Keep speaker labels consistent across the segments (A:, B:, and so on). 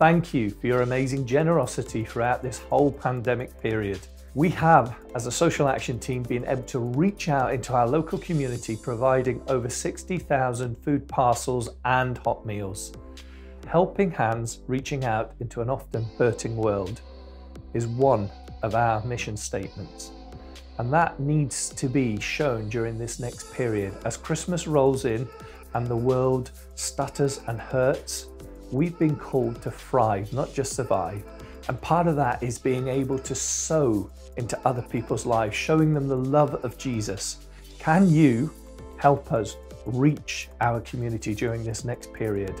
A: Thank you for your amazing generosity throughout this whole pandemic period. We have, as a social action team, been able to reach out into our local community, providing over 60,000 food parcels and hot meals. Helping hands reaching out into an often hurting world is one of our mission statements. And that needs to be shown during this next period. As Christmas rolls in and the world stutters and hurts, we've been called to thrive, not just survive. And part of that is being able to sow into other people's lives, showing them the love of Jesus. Can you help us reach our community during this next period?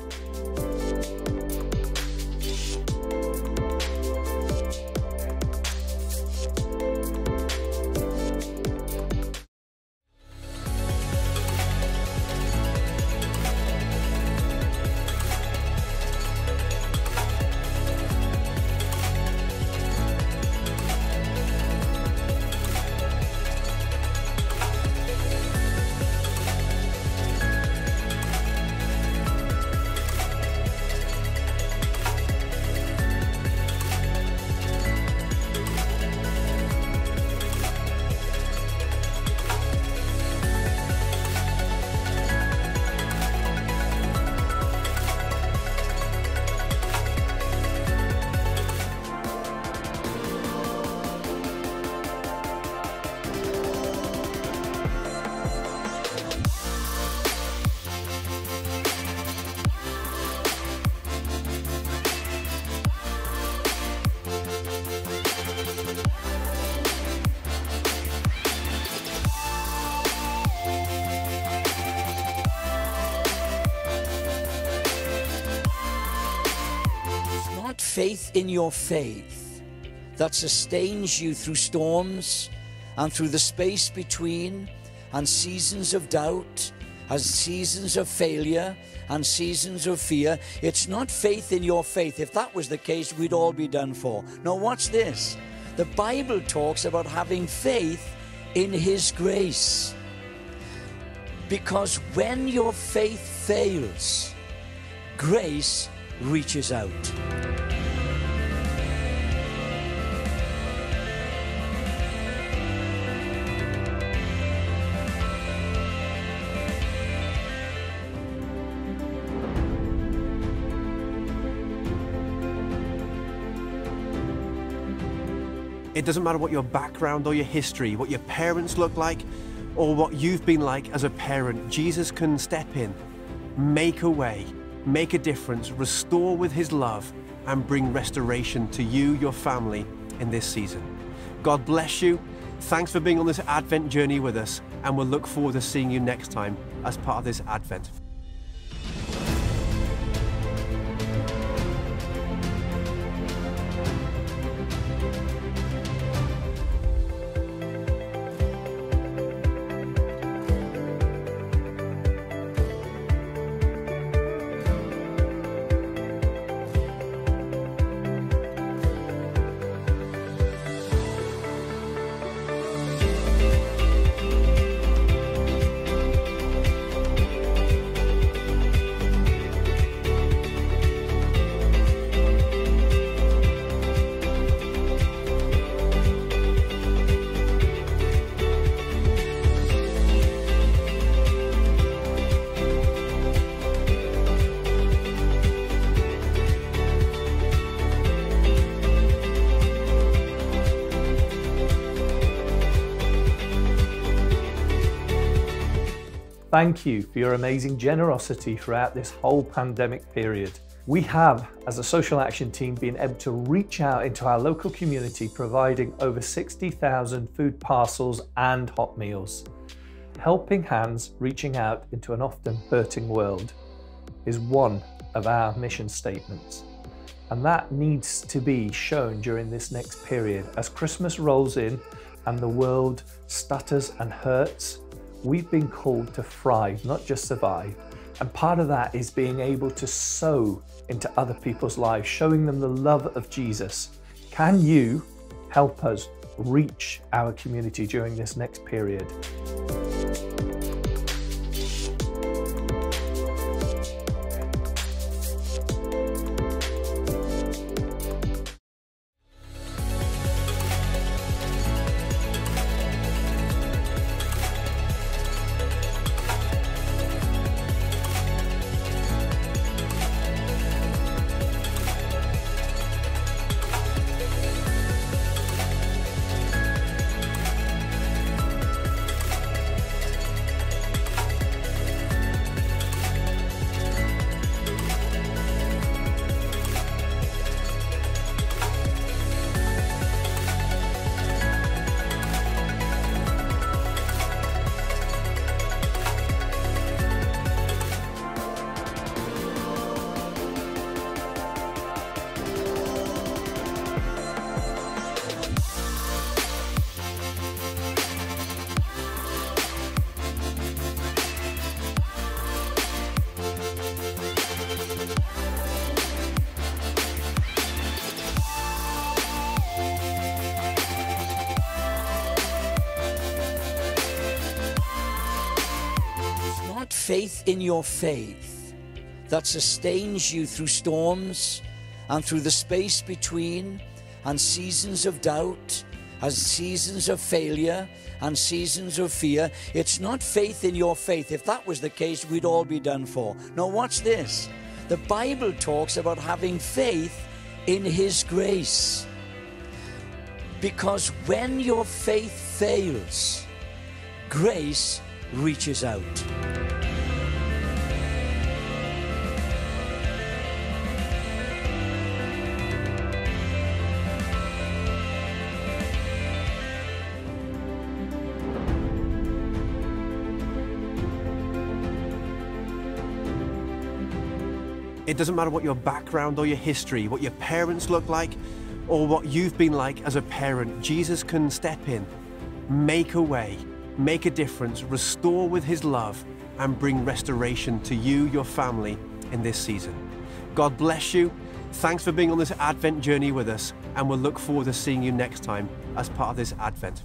B: Faith in your faith that sustains you through storms and through the space between and seasons of doubt and seasons of failure and seasons of fear. It's not faith in your faith. If that was the case, we'd all be done for. Now, watch this. The Bible talks about having faith in His grace. Because when your faith fails, grace reaches out.
C: It doesn't matter what your background or your history, what your parents look like, or what you've been like as a parent. Jesus can step in, make a way, make a difference, restore with his love, and bring restoration to you, your family, in this season. God bless you. Thanks for being on this Advent journey with us, and we'll look forward to seeing you next time as part of this Advent.
A: Thank you for your amazing generosity throughout this whole pandemic period. We have, as a social action team, been able to reach out into our local community, providing over 60,000 food parcels and hot meals. Helping hands reaching out into an often hurting world is one of our mission statements. And that needs to be shown during this next period. As Christmas rolls in and the world stutters and hurts, we've been called to thrive, not just survive. And part of that is being able to sow into other people's lives, showing them the love of Jesus. Can you help us reach our community during this next period?
B: Your faith that sustains you through storms and through the space between and seasons of doubt and seasons of failure and seasons of fear. It's not faith in your faith. If that was the case, we'd all be done for. Now, watch this. The Bible talks about having faith in His grace. Because when your faith fails, grace reaches out.
C: It doesn't matter what your background or your history, what your parents look like, or what you've been like as a parent. Jesus can step in, make a way, make a difference, restore with his love, and bring restoration to you, your family, in this season. God bless you. Thanks for being on this Advent journey with us, and we'll look forward to seeing you next time as part of this Advent.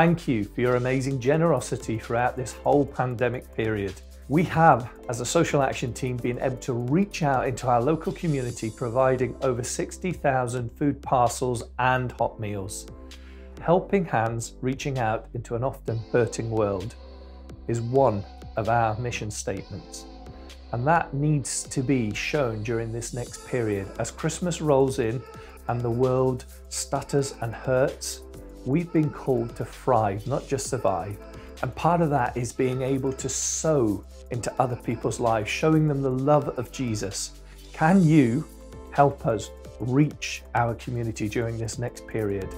A: Thank you for your amazing generosity throughout this whole pandemic period. We have, as a social action team, been able to reach out into our local community, providing over 60,000 food parcels and hot meals. Helping hands reaching out into an often hurting world is one of our mission statements. And that needs to be shown during this next period. As Christmas rolls in and the world stutters and hurts, we've been called to thrive, not just survive. And part of that is being able to sow into other people's lives, showing them the love of Jesus. Can you help us reach our community during this next period?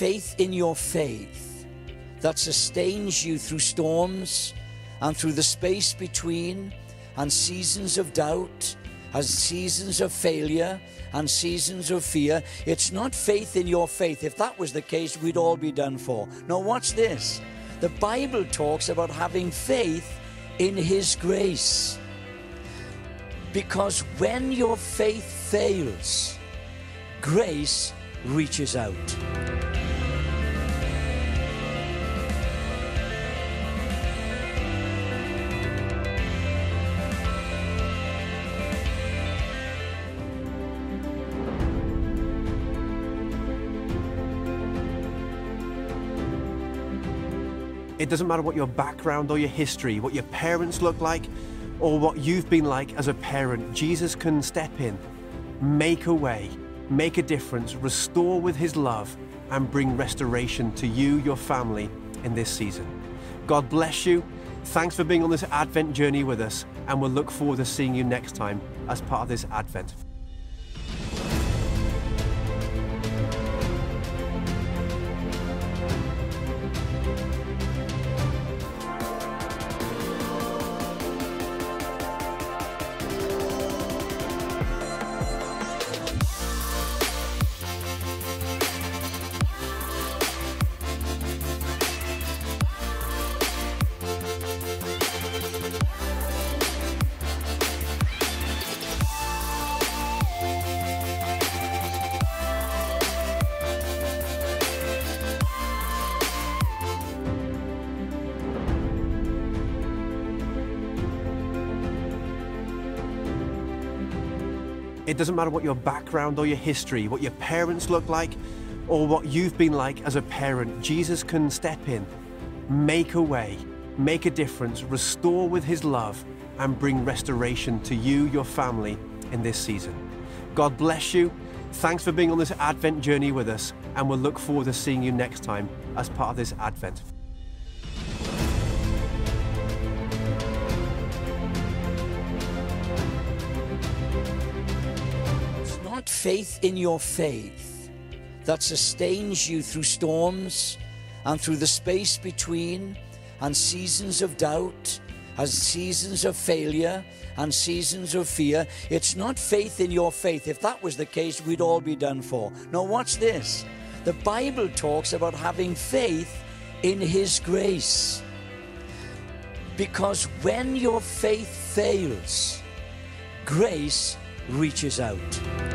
B: Faith in your faith that sustains you through storms and through the space between and seasons of doubt and seasons of failure and seasons of fear. It's not faith in your faith. If that was the case, we'd all be done for. Now, watch this. The Bible talks about having faith in His grace. Because when your faith fails, grace reaches out.
C: It doesn't matter what your background or your history, what your parents look like, or what you've been like as a parent. Jesus can step in, make a way, make a difference, restore with his love, and bring restoration to you, your family, in this season. God bless you. Thanks for being on this Advent journey with us, and we'll look forward to seeing you next time as part of this Advent. Doesn't matter what your background or your history, what your parents look like, or what you've been like as a parent. Jesus can step in, make a way, make a difference, restore with his love, and bring restoration to you, your family, in this season. God bless you. Thanks for being on this Advent journey with us, and we'll look forward to seeing you next time as part of this Advent.
B: Faith in your faith that sustains you through storms and through the space between and seasons of doubt and seasons of failure and seasons of fear. It's not faith in your faith. If that was the case, we'd all be done for. Now, watch this. The Bible talks about having faith in His grace. Because when your faith fails, grace reaches out.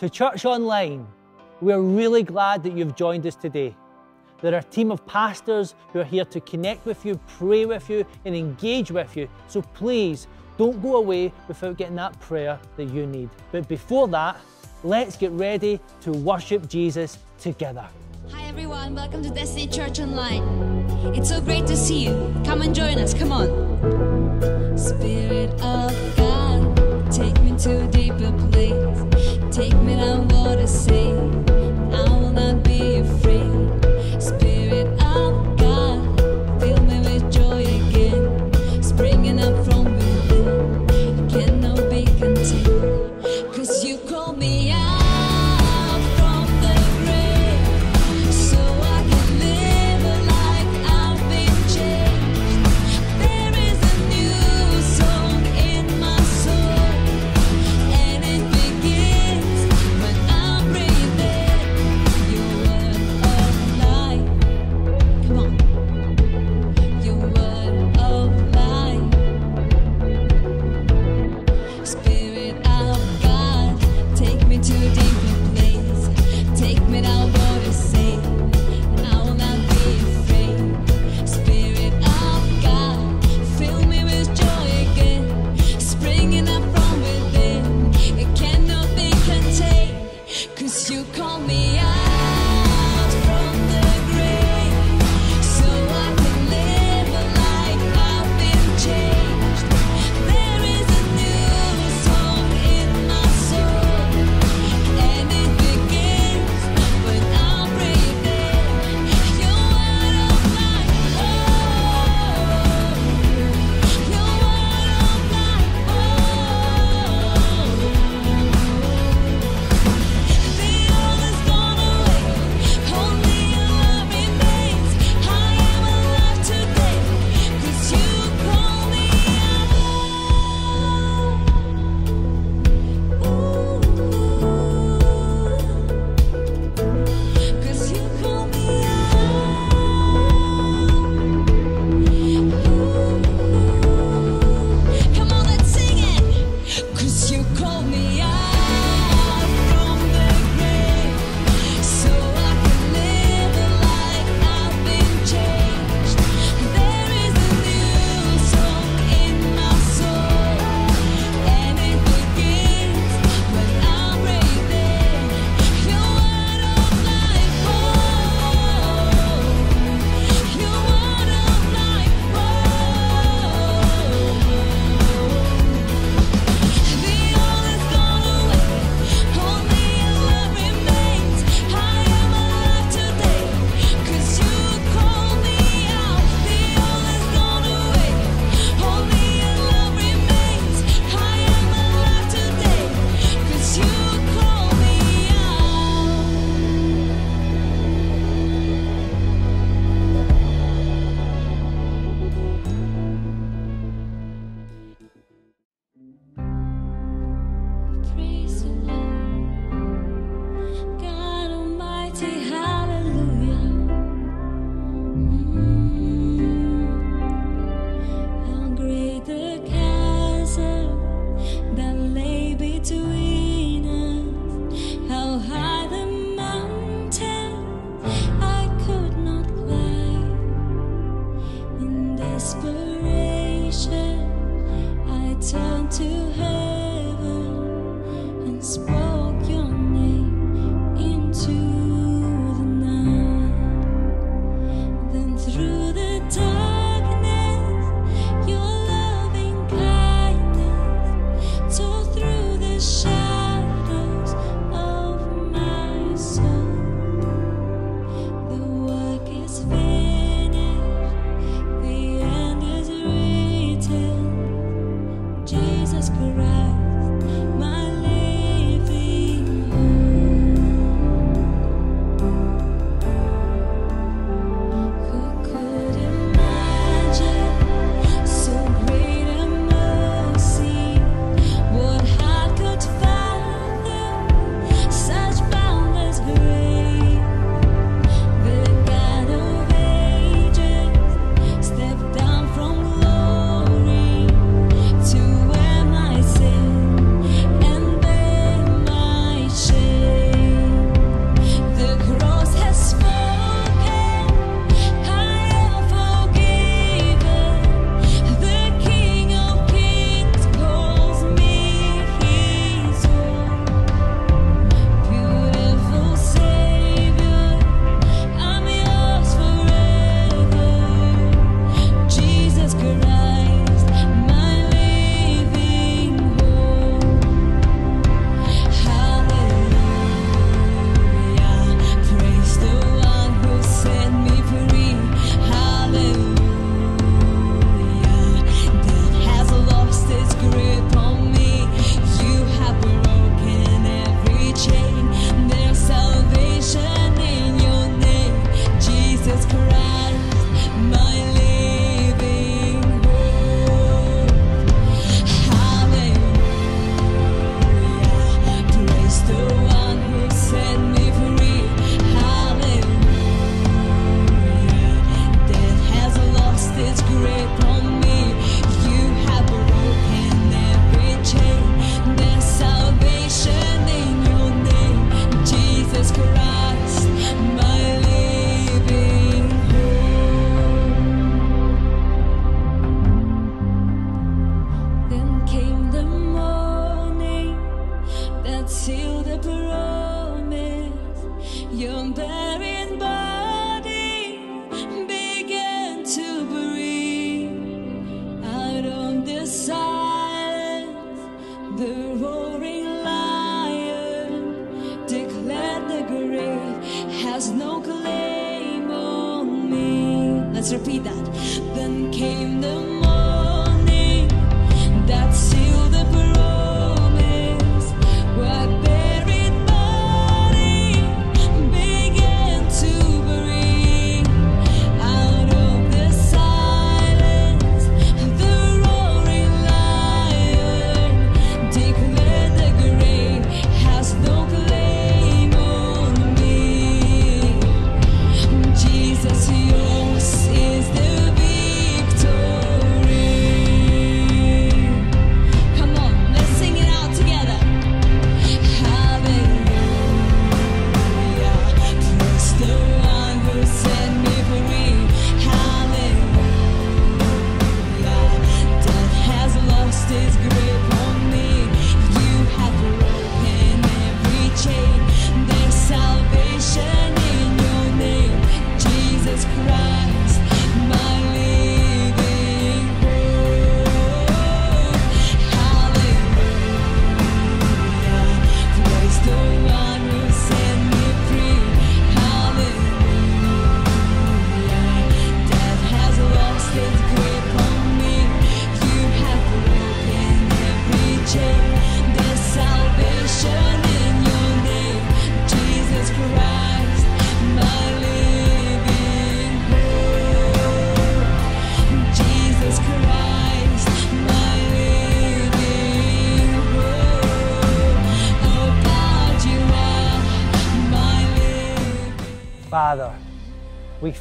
D: To Church Online. We're really glad that you've joined us today. There are a team of pastors who are here to connect with you, pray with you, and engage with you. So please don't go away without getting that prayer that you need. But before that, let's get ready to worship Jesus together.
E: Hi everyone, welcome to Destiny Church Online. It's so great to see you. Come and join us, come on. Spirit of God, take me to a deeper place. Take me down water say, me out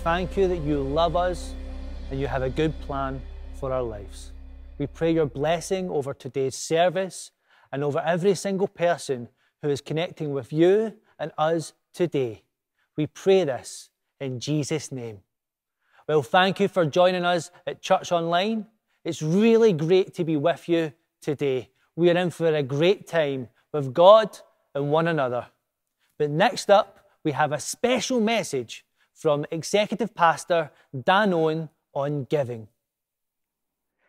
D: thank you that you love us and you have a good plan for our lives. We pray your blessing over today's service and over every single person who is connecting with you and us today. We pray this in Jesus' name. Well, thank you for joining us at Church Online. It's really great to be with you today. We are in for a great time with God and one another. But next up, we have a special message from Executive Pastor Dan Owen on giving.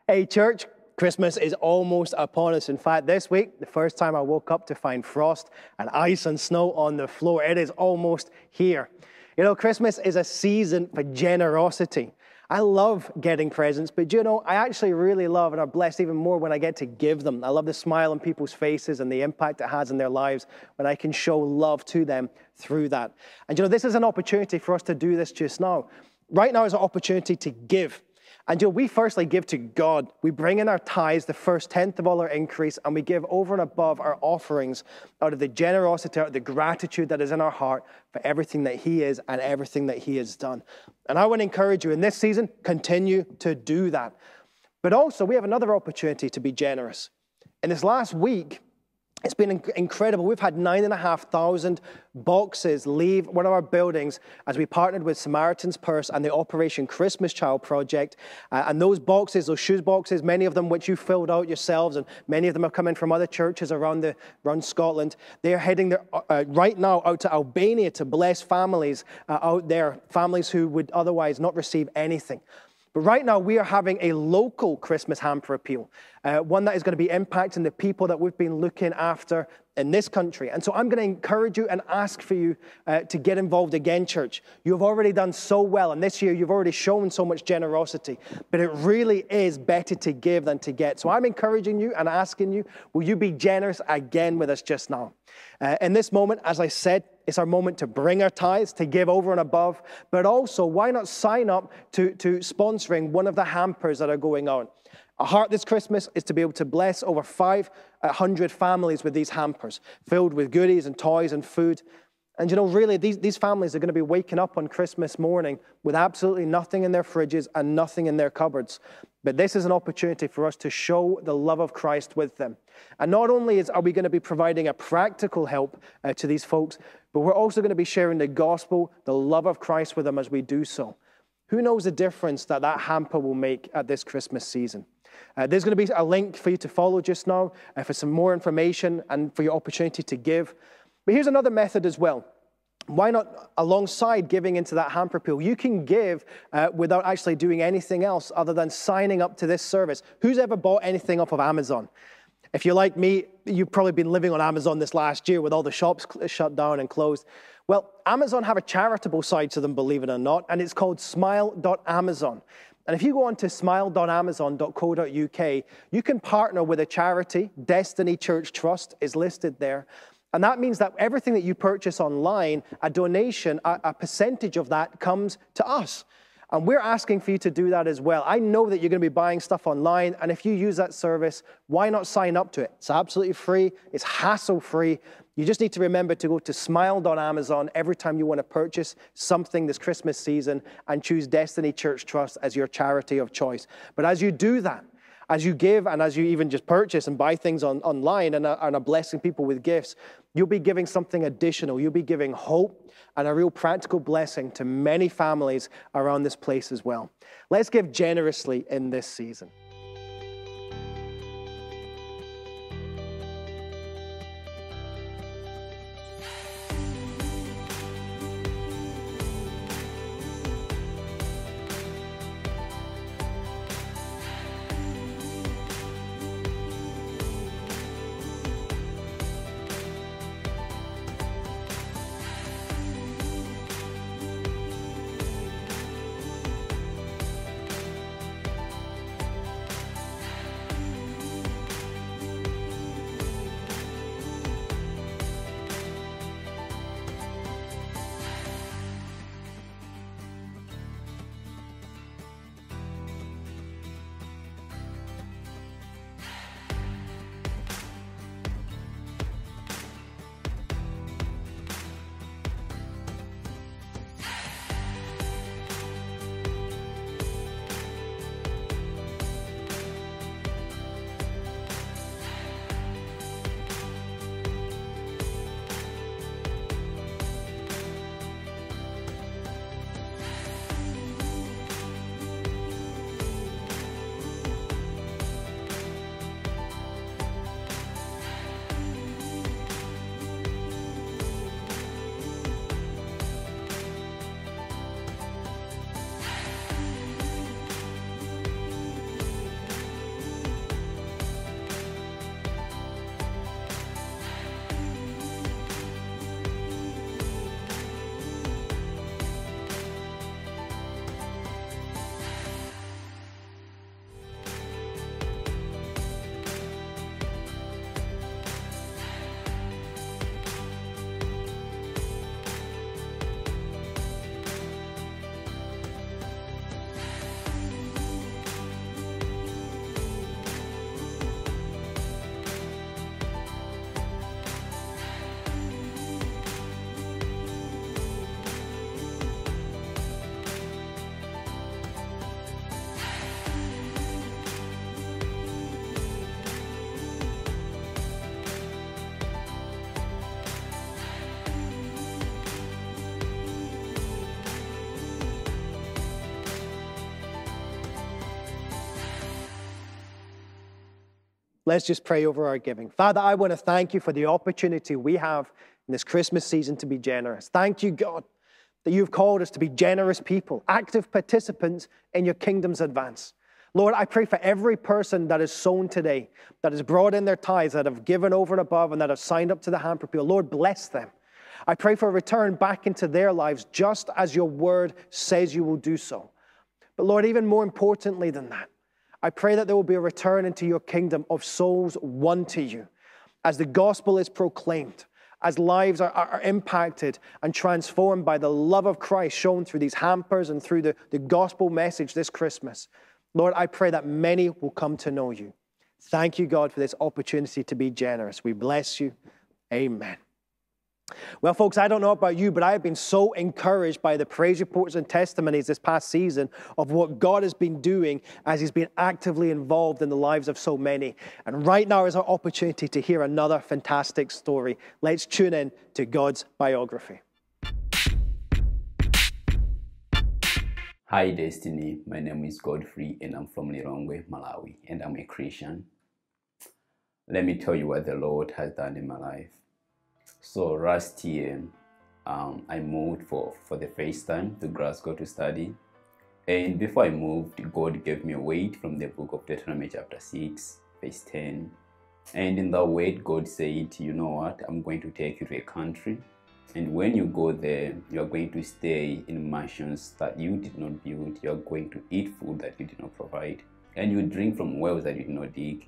F: Hey, church, Christmas is almost upon us. In fact, this week, the first time I woke up to find frost and ice and snow on the floor, it is almost here. You know, Christmas is a season for generosity. I love getting presents, but you know, I actually really love and are blessed even more when I get to give them. I love the smile on people's faces and the impact it has in their lives when I can show love to them through that. And you know, this is an opportunity for us to do this just now. Right now is an opportunity to give. Know, we firstly give to God. We bring in our tithes, the first tenth of all our increase, and we give over and above our offerings out of the generosity, out of the gratitude that is in our heart for everything that He is and everything that He has done. And I want to encourage you in this season, continue to do that. But also, we have another opportunity to be generous. In this last week, it's been incredible. We've had nine and a half thousand boxes leave one of our buildings as we partnered with Samaritan's Purse and the Operation Christmas Child Project. Uh, and those boxes, those shoes boxes, many of them which you filled out yourselves, and many of them are coming from other churches around, the, around Scotland. They are heading uh, uh, right now out to Albania to bless families uh, out there, families who would otherwise not receive anything. But right now, we are having a local Christmas hamper appeal, uh, one that is going to be impacting the people that we've been looking after in this country. And so I'm going to encourage you and ask for you uh, to get involved again, church. You have already done so well, and this year you've already shown so much generosity, but it really is better to give than to get. So I'm encouraging you and asking you, will you be generous again with us just now? Uh, in this moment, as I said, it's our moment to bring our tithes, to give over and above, but also why not sign up to, to sponsoring one of the hampers that are going on? Our heart this Christmas is to be able to bless over 500 families with these hampers filled with goodies and toys and food. And you know, really, these, these families are going to be waking up on Christmas morning with absolutely nothing in their fridges and nothing in their cupboards. But this is an opportunity for us to show the love of Christ with them. And not only is, are we going to be providing a practical help uh, to these folks, but we're also going to be sharing the gospel, the love of Christ with them as we do so. Who knows the difference that that hamper will make at this Christmas season? Uh, there's going to be a link for you to follow just now uh, for some more information and for your opportunity to give. But here's another method as well. Why not, alongside giving into that hamper pool, you can give uh, without actually doing anything else other than signing up to this service. Who's ever bought anything off of Amazon? If you're like me, you've probably been living on Amazon this last year with all the shops shut down and closed. Well, Amazon have a charitable side to them, believe it or not, and it's called smile.amazon. And if you go on to smile.amazon.co.uk, you can partner with a charity. Destiny Church Trust is listed there. And that means that everything that you purchase online, a donation, a, a, percentage of that comes to us. And we're asking for you to do that as well. I know that you're going to be buying stuff online, and if you use that service, why not sign up to it? It's absolutely free, it's hassle free. You just need to remember to go to smile.amazon every time you want to purchase something this Christmas season and choose Destiny Church Trust as your charity of choice. But as you do that, as you give and as you even just purchase and buy things on, online and and are blessing people with gifts, you'll be giving something additional. You'll be giving hope and a real practical blessing to many families around this place as well. Let's give generously in this season. Let's just pray over our giving. Father, I want to thank you for the opportunity we have in this Christmas season to be generous. Thank you, God, that you've called us to be generous people, active participants in your kingdom's advance. Lord, I pray for every person that is sown today, that has brought in their tithes, that have given over and above, and that have signed up to the hamper pool. Lord, bless them. I pray for a return back into their lives, just as your word says you will do so. But Lord, even more importantly than that, I pray that there will be a return into your kingdom of souls won to you as the gospel is proclaimed, as lives are, are, impacted and transformed by the love of Christ shown through these hampers and through the, the gospel message this Christmas. Lord, I pray that many will come to know you. Thank you, God, for this opportunity to be generous. We bless you. Amen. Well, folks, I don't know about you, but I have been so encouraged by the praise reports and testimonies this past season of what God has been doing as He's been actively involved in the lives of so many. And right now is our opportunity to hear another fantastic story. Let's tune in to God's biography.
G: Hi, Destiny. My name is Godfrey, and I'm from Lilongwe, Malawi, and I'm a Christian. Let me tell you what the Lord has done in my life. So, last year, um, I moved for, for the first time to Glasgow to study. And before I moved, God gave me a word from the book of Deuteronomy, chapter 6, verse 10. And in that word, God said, You know what? I'm going to take you to a country. And when you go there, you are going to stay in mansions that you did not build. You are going to eat food that you did not provide. And you drink from wells that you did not dig.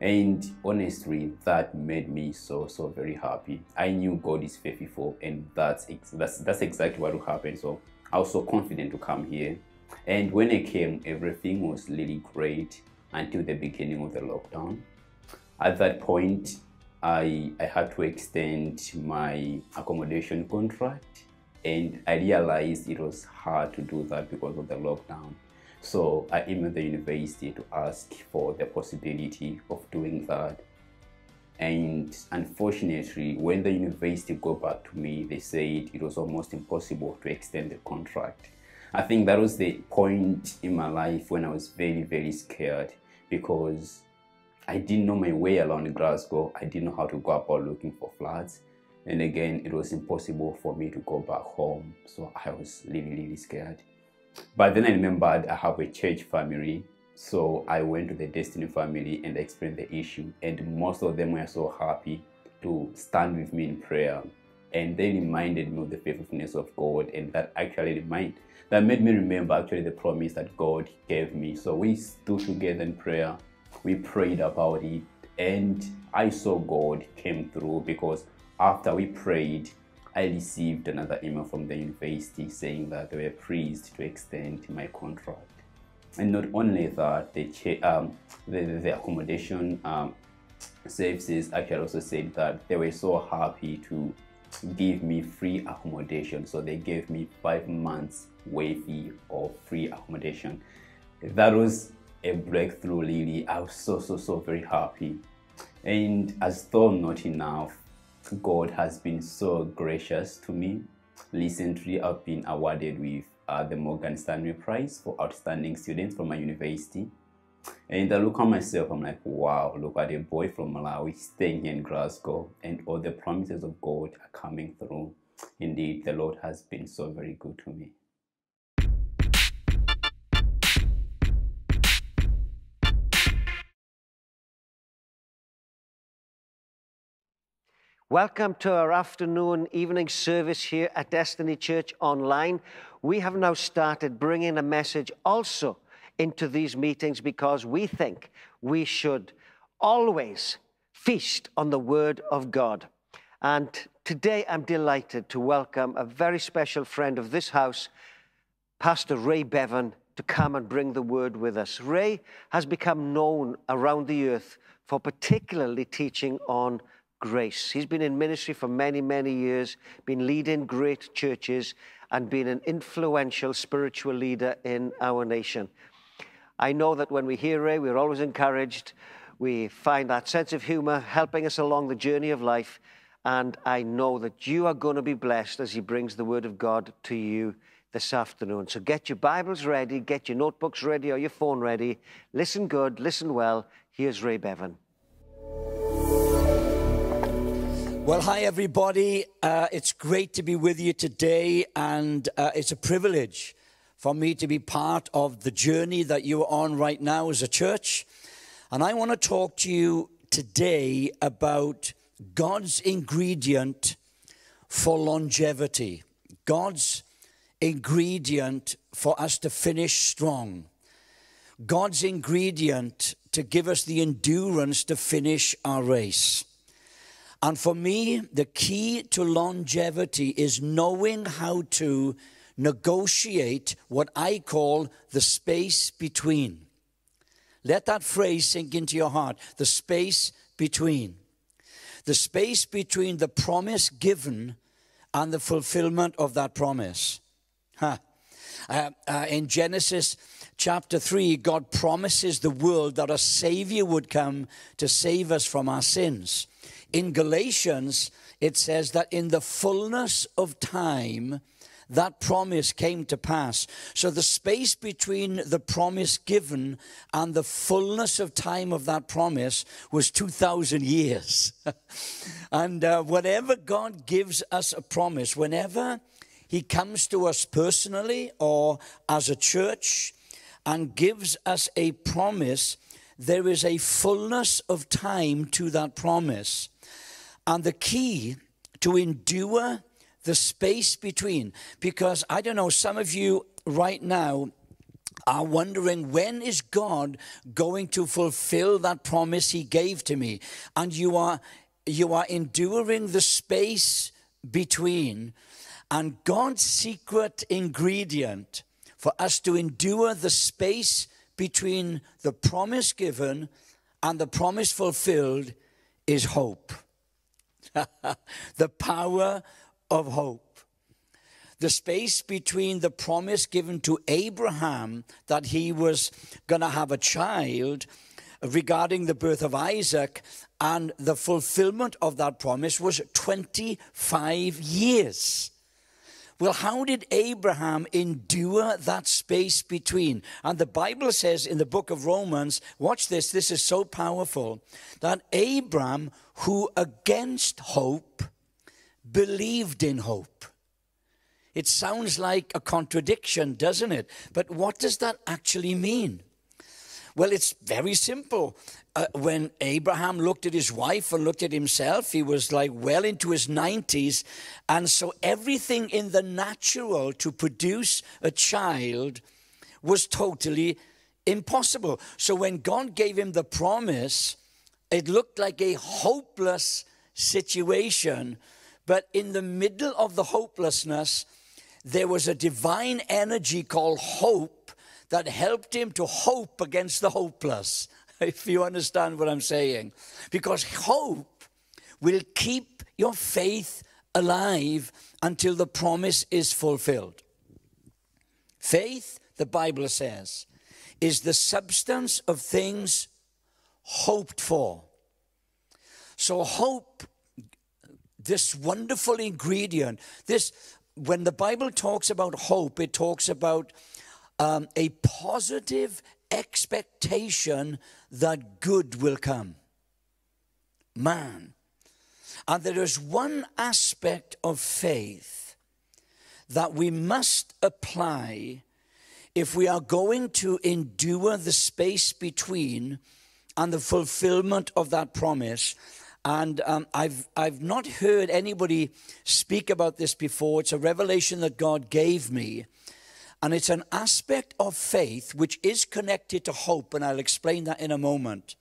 G: And honestly, that made me so so very happy. I knew God is faithful, and that's that's that's exactly what will happen. So I was so confident to come here. And when I came, everything was really great until the beginning of the lockdown. At that point, I I had to extend my accommodation contract, and I realized it was hard to do that because of the lockdown. So I emailed the university to ask for the possibility of doing that. And unfortunately, when the university got back to me, they said it was almost impossible to extend the contract. I think that was the point in my life when I was very, very scared because I didn't know my way around Glasgow. I didn't know how to go about looking for flats. And again, it was impossible for me to go back home. So I was really, really scared. But then I remembered I have a church family. So I went to the Destiny family and explained the issue. And most of them were so happy to stand with me in prayer. And they reminded me of the faithfulness of God. And that actually remind that made me remember actually the promise that God gave me. So we stood together in prayer. We prayed about it. And I saw God came through because after we prayed, I received another email from the university saying that they were pleased to extend my contract. And not only that, the, um, the, the accommodation um, services actually also said that they were so happy to give me free accommodation. So they gave me five months waiving of free accommodation. That was a breakthrough, really. I was so, so, so very happy. And as though not enough, God has been so gracious to me. Recently, I've been awarded with uh, the Morgan Stanley Prize for outstanding students from my university. And I look at myself, I'm like, wow, look at a boy from Malawi staying here in Glasgow, and all the promises of God are coming through. Indeed, the Lord has been so very good to me.
H: Welcome to our afternoon evening service here at Destiny Church Online. We have now started bringing a message also into these meetings because we think we should always feast on the Word of God. And today I'm delighted to welcome a very special friend of this house, Pastor Ray Bevan, to come and bring the Word with us. Ray has become known around the earth for particularly teaching on grace. He's been in ministry for many, many years, been leading great churches, and been an influential spiritual leader in our nation. I know that when we hear Ray, we're always encouraged. We find that sense of humor helping us along the journey of life. And I know that you are going to be blessed as he brings the word of God to you this afternoon. So get your Bibles ready, get your notebooks ready or your phone ready. Listen good, listen well. Here's Ray Bevan.
B: Well, hi, everybody. Uh, it's great to be with you today, and uh, it's a privilege for me to be part of the journey that you're on right now as a church. And I want to talk to you today about God's ingredient for longevity, God's ingredient for us to finish strong, God's ingredient to give us the endurance to finish our race. And for me, the key to longevity is knowing how to negotiate what I call the space between. Let that phrase sink into your heart the space between. The space between the promise given and the fulfillment of that promise. Huh. Uh, uh, in Genesis chapter 3, God promises the world that a Savior would come to save us from our sins. In Galatians, it says that in the fullness of time, that promise came to pass. So the space between the promise given and the fullness of time of that promise was 2,000 years. and uh, God gives us a promise, whenever He comes to us personally or as a church and gives us a promise, there is a fullness of time to that promise. And the key to endure the space between. Because I don't know, some of you right now are wondering when is God going to fulfill that promise he gave to me? And you are you are enduring the space between and God's secret ingredient for us to endure the space between the promise given and the promise fulfilled is hope. the power of hope. The space between the promise given to Abraham that he was going to have a child regarding the birth of Isaac and the fulfillment of that promise was 25 years. Well, how did Abraham endure that space between? And the Bible says in the book of Romans, watch this, this is so powerful, that Abraham, who against hope, believed in hope. It sounds like a contradiction, doesn't it? But what does that actually mean? Well, it's very simple. Uh, when Abraham looked at his wife and looked at himself, he was like well into his 90s. And so everything in the natural to produce a child was totally impossible. So when God gave him the promise, it looked like a hopeless situation but in the middle of the hopelessness, there was a divine energy called hope that helped him to hope against the hopeless, if you understand what I'm saying. Because hope will keep your faith alive until the promise is fulfilled. Faith, the Bible says, is the substance of things hoped for. So hope this wonderful ingredient. This, when the Bible talks about hope, it talks about um, a positive expectation that good will come. Man. And there is one aspect of faith that we must apply if we are going to endure the space between and the fulfillment of that promise, and um, I've, I've not heard anybody speak about this before. It's a revelation that God gave me. And it's an aspect of faith which is connected to hope, and I'll explain that in a moment.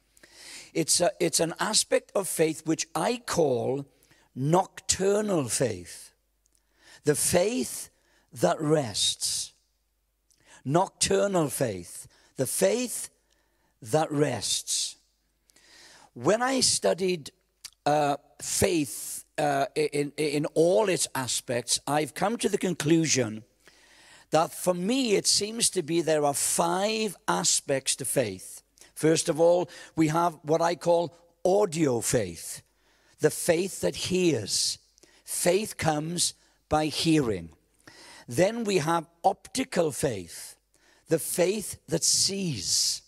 B: It's, a, it's an aspect of faith which I call nocturnal faith. The faith that rests. Nocturnal faith. The faith that rests. When I studied uh, faith uh, in, in all its aspects, I've come to the conclusion that for me it seems to be there are five aspects to faith. First of all, we have what I call audio faith, the faith that hears. Faith comes by hearing. Then we have optical faith, the faith that sees.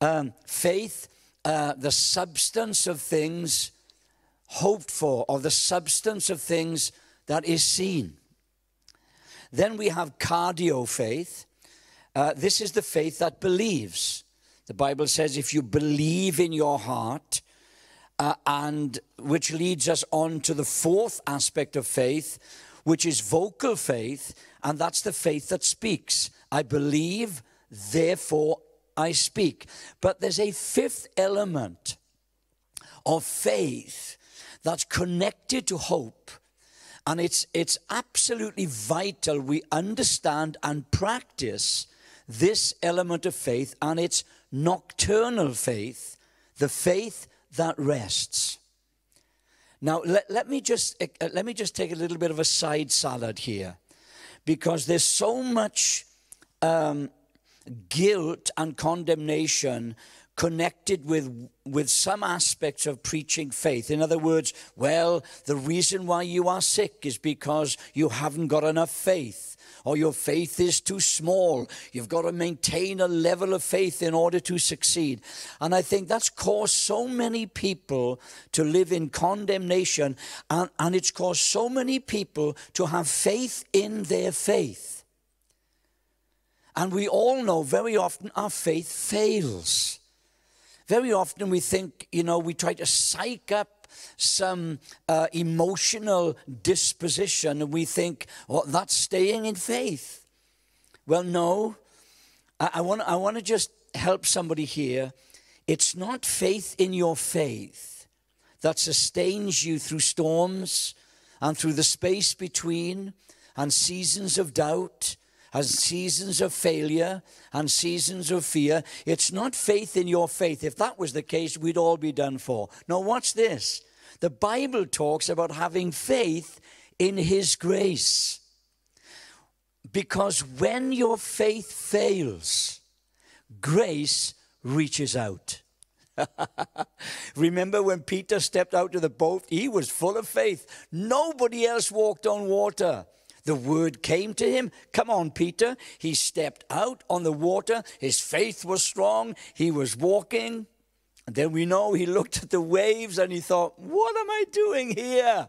B: Um, faith uh, the substance of things hoped for, or the substance of things that is seen. Then we have cardio faith. Uh, this is the faith that believes. The Bible says if you believe in your heart, uh, and which leads us on to the fourth aspect of faith, which is vocal faith, and that's the faith that speaks. I believe, therefore I speak. But there's a fifth element of faith that's connected to hope. And it's, it's absolutely vital we understand and practice this element of faith, and it's nocturnal faith, the faith that rests. Now, let, let, me just, uh, let me just take a little bit of a side salad here, because there's so much um, guilt and condemnation connected with, with some aspects of preaching faith. In other words, well, the reason why you are sick is because you haven't got enough faith or your faith is too small. You've got to maintain a level of faith in order to succeed. And I think that's caused so many people to live in condemnation, and, and it's caused so many people to have faith in their faith. And we all know very often our faith fails. Very often we think, you know, we try to psych up some uh, emotional disposition and we think, oh, that's staying in faith. Well, no. I, I want I want to just help somebody here. It's not faith in your faith that sustains you through storms and through the space between and seasons of doubt and seasons of failure and seasons of fear. It's not faith in your faith. If that was the case, we'd all be done for. Now, watch this. The Bible talks about having faith in His grace. Because when your faith fails, grace reaches out. Remember when Peter stepped out of the boat? He was full of faith. Nobody else walked on water. The word came to him. Come on, Peter. He stepped out on the water. His faith was strong. He was walking. And then we know he looked at the waves and he thought, What am I doing here?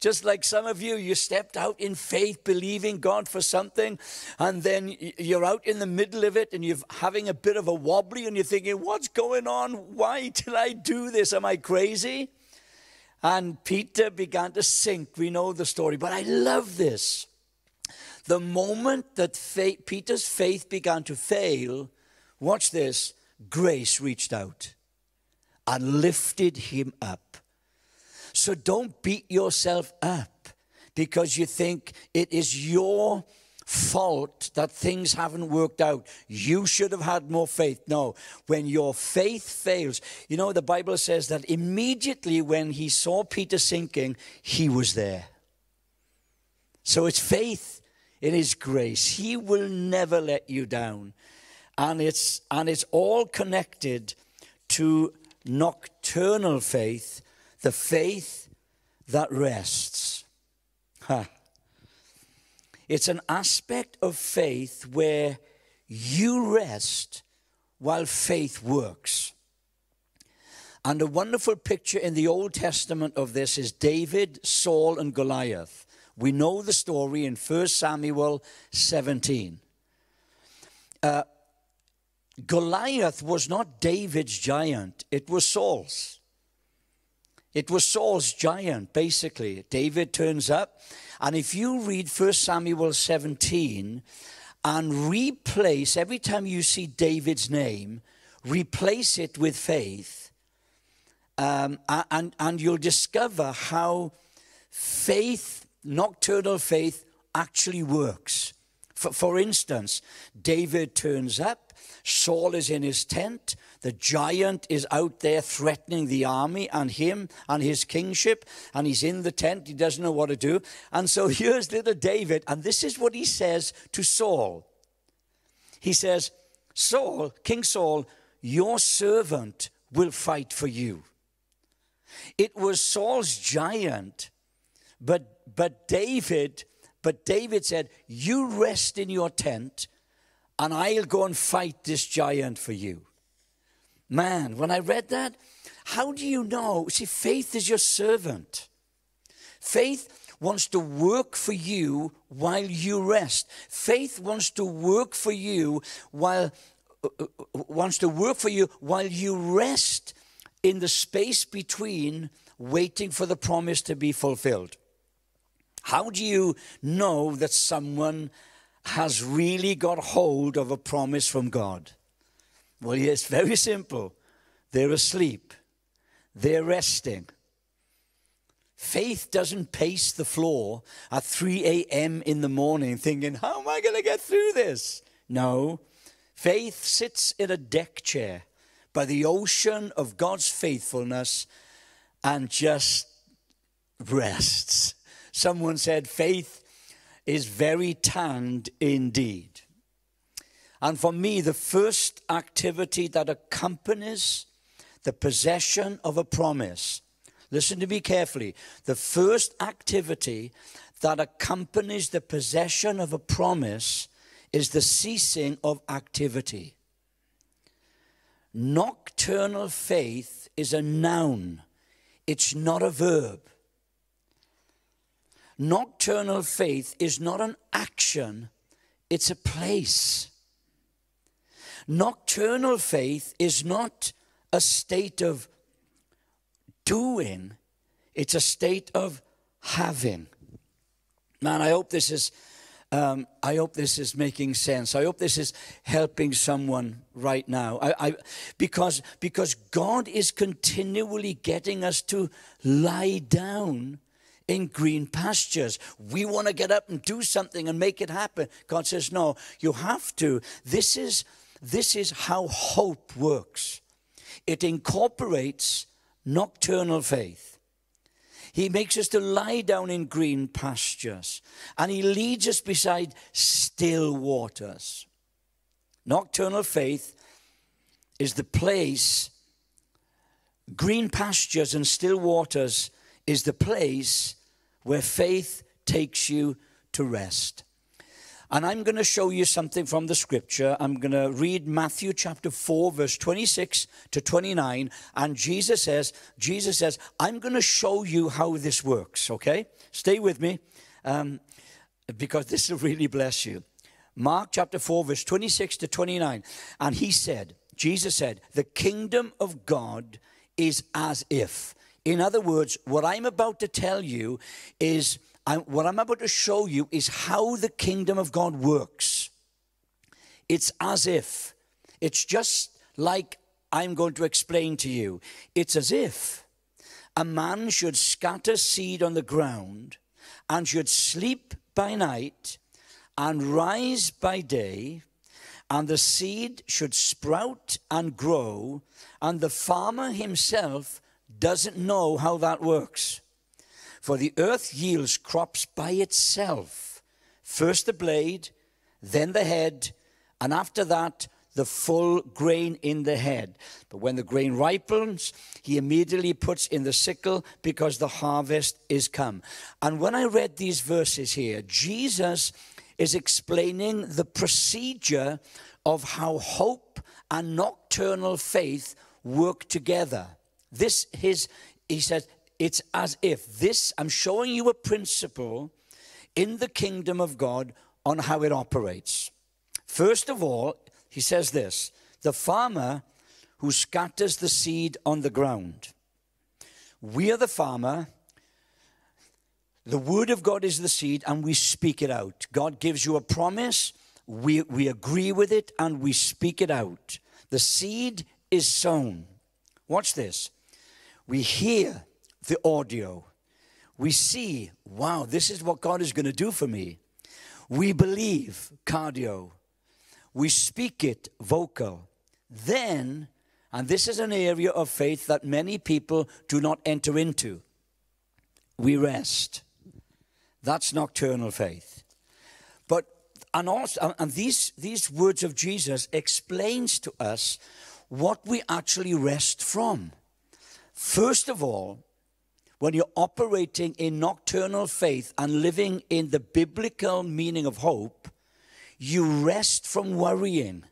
B: Just like some of you, you stepped out in faith, believing God for something, and then you're out in the middle of it and you're having a bit of a wobbly and you're thinking, What's going on? Why did I do this? Am I crazy? And Peter began to sink. We know the story, but I love this. The moment that faith, Peter's faith began to fail, watch this, grace reached out and lifted him up. So don't beat yourself up because you think it is your fault that things haven't worked out. You should have had more faith. No, when your faith fails, you know, the Bible says that immediately when he saw Peter sinking, he was there. So it's faith in his grace. He will never let you down. And it's and it's all connected to nocturnal faith, the faith that rests. It's an aspect of faith where you rest while faith works. And a wonderful picture in the Old Testament of this is David, Saul, and Goliath. We know the story in 1 Samuel 17. Uh, Goliath was not David's giant, it was Saul's. It was Saul's giant, basically. David turns up, and if you read 1 Samuel 17 and replace, every time you see David's name, replace it with faith, um, and, and you'll discover how faith, nocturnal faith, actually works. For, for instance, David turns up, Saul is in his tent. The giant is out there threatening the army and him and his kingship. And he's in the tent. He doesn't know what to do. And so here's little David. And this is what he says to Saul. He says, Saul, King Saul, your servant will fight for you. It was Saul's giant, but, but David, but David said, You rest in your tent and I'll go and fight this giant for you. Man, when I read that, how do you know? See, faith is your servant. Faith wants to work for you while you rest. Faith wants to work for you while uh, uh, wants to work for you while you rest in the space between waiting for the promise to be fulfilled. How do you know that someone has really got hold of a promise from God? Well, yes, very simple. They're asleep, they're resting. Faith doesn't pace the floor at 3 a.m. in the morning thinking, How am I going to get through this? No. Faith sits in a deck chair by the ocean of God's faithfulness and just rests. Someone said, Faith is very tanned indeed. And for me, the first activity that accompanies the possession of a promise, listen to me carefully, the first activity that accompanies the possession of a promise is the ceasing of activity. Nocturnal faith is a noun, it's not a verb. Nocturnal faith is not an action, it's a place. Nocturnal faith is not a state of doing, it's a state of having. Man, I hope this is. Um, I hope this is making sense. I hope this is helping someone right now. I, I, because, because God is continually getting us to lie down in green pastures. We want to get up and do something and make it happen. God says, No, you have to. This is, this is how hope works it incorporates nocturnal faith. He makes us to lie down in green pastures, and He leads us beside still waters. Nocturnal faith is the place, green pastures and still waters is the place where faith takes you to rest. And I'm going to show you something from the scripture. I'm going to read Matthew chapter 4 verse 26 to 29 and Jesus says, Jesus says, I'm going to show you how this works, okay? Stay with me um, because this will really bless you. Mark chapter 4 verse 26 to 29 and he said, Jesus said, the kingdom of God is as if. In other words, what I'm about to tell you is I, what I'm about to show you is how the kingdom of God works. It's as if, it's just like I'm going to explain to you. It's as if a man should scatter seed on the ground and should sleep by night and rise by day, and the seed should sprout and grow, and the farmer himself doesn't know how that works. For the earth yields crops by itself first the blade, then the head, and after that, the full grain in the head. But when the grain ripens, he immediately puts in the sickle because the harvest is come. And when I read these verses here, Jesus is explaining the procedure of how hope and nocturnal faith work together. This his he says it's as if this, I'm showing you a principle in the kingdom of God on how it operates. First of all, he says this the farmer who scatters the seed on the ground. We are the farmer. The word of God is the seed, and we speak it out. God gives you a promise, we, we agree with it, and we speak it out. The seed is sown. Watch this. We hear the audio. We see, wow, this is what God is going to do for me. We believe, cardio. We speak it, vocal. Then, and this is an area of faith that many people do not enter into, we rest. That's nocturnal faith. But, and also, and these, these words of Jesus explains to us what we actually rest from. First of all, when you're operating in nocturnal faith and living in the biblical meaning of hope, you rest from worrying.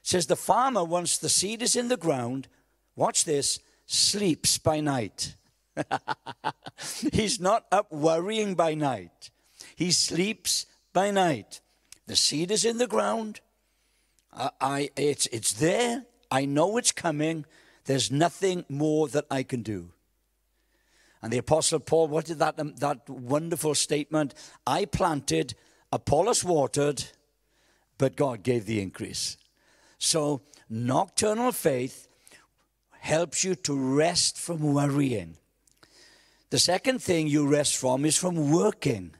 B: It says the farmer, once the seed is in the ground, watch this, sleeps by night. He's not up worrying by night. He sleeps by night. The seed is in the ground. I, I, it's, it's there. I know it's coming. There's nothing more that I can do. And the Apostle Paul, what did that, um, that wonderful statement? I planted, Apollos watered, but God gave the increase. So, nocturnal faith helps you to rest from worrying. The second thing you rest from is from working.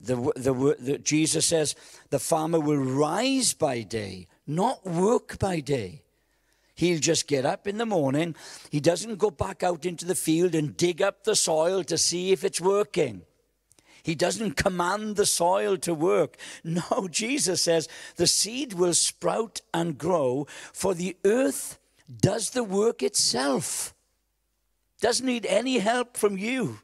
B: The, the, the, Jesus says the farmer will rise by day, not work by day. He'll just get up in the morning. He doesn't go back out into the field and dig up the soil to see if it's working. He doesn't command the soil to work. No, Jesus says the seed will sprout and grow, for the earth does the work itself. Doesn't need any help from you.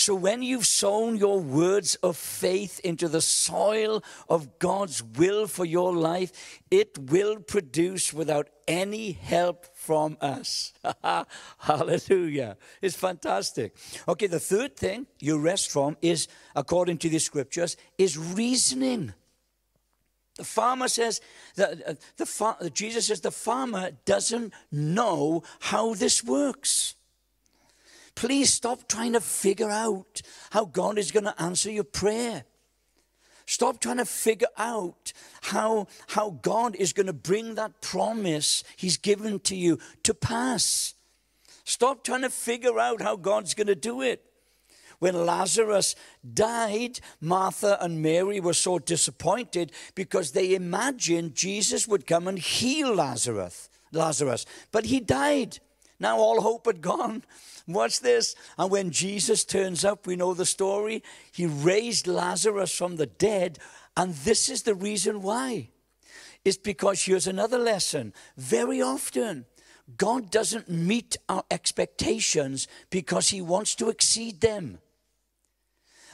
B: So when you've sown your words of faith into the soil of God's will for your life, it will produce without any help from us. Hallelujah. It's fantastic. Okay, the third thing you rest from is, according to the scriptures, is reasoning. The farmer says that uh, the far, Jesus says the farmer doesn't know how this works. Please stop trying to figure out how God is going to answer your prayer. Stop trying to figure out how, how God is going to bring that promise He's given to you to pass. Stop trying to figure out how God's going to do it. When Lazarus died, Martha and Mary were so disappointed because they imagined Jesus would come and heal Lazarus. Lazarus, but he died. Now all hope had gone. Watch this. And when Jesus turns up, we know the story. He raised Lazarus from the dead. And this is the reason why. It's because here's another lesson. Very often, God doesn't meet our expectations because he wants to exceed them.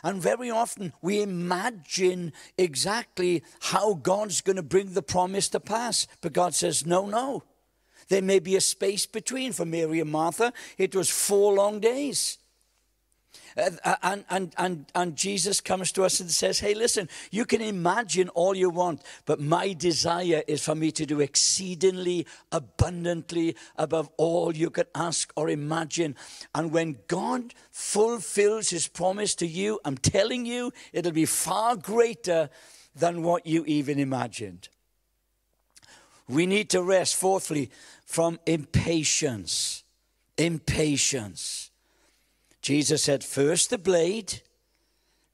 B: And very often we imagine exactly how God's going to bring the promise to pass. But God says, no, no. There may be a space between. For Mary and Martha, it was four long days. Uh, and, and, and, and Jesus comes to us and says, Hey, listen, you can imagine all you want, but my desire is for me to do exceedingly abundantly above all you could ask or imagine. And when God fulfills his promise to you, I'm telling you, it'll be far greater than what you even imagined. We need to rest, fourthly, from impatience. Impatience. Jesus said, first the blade,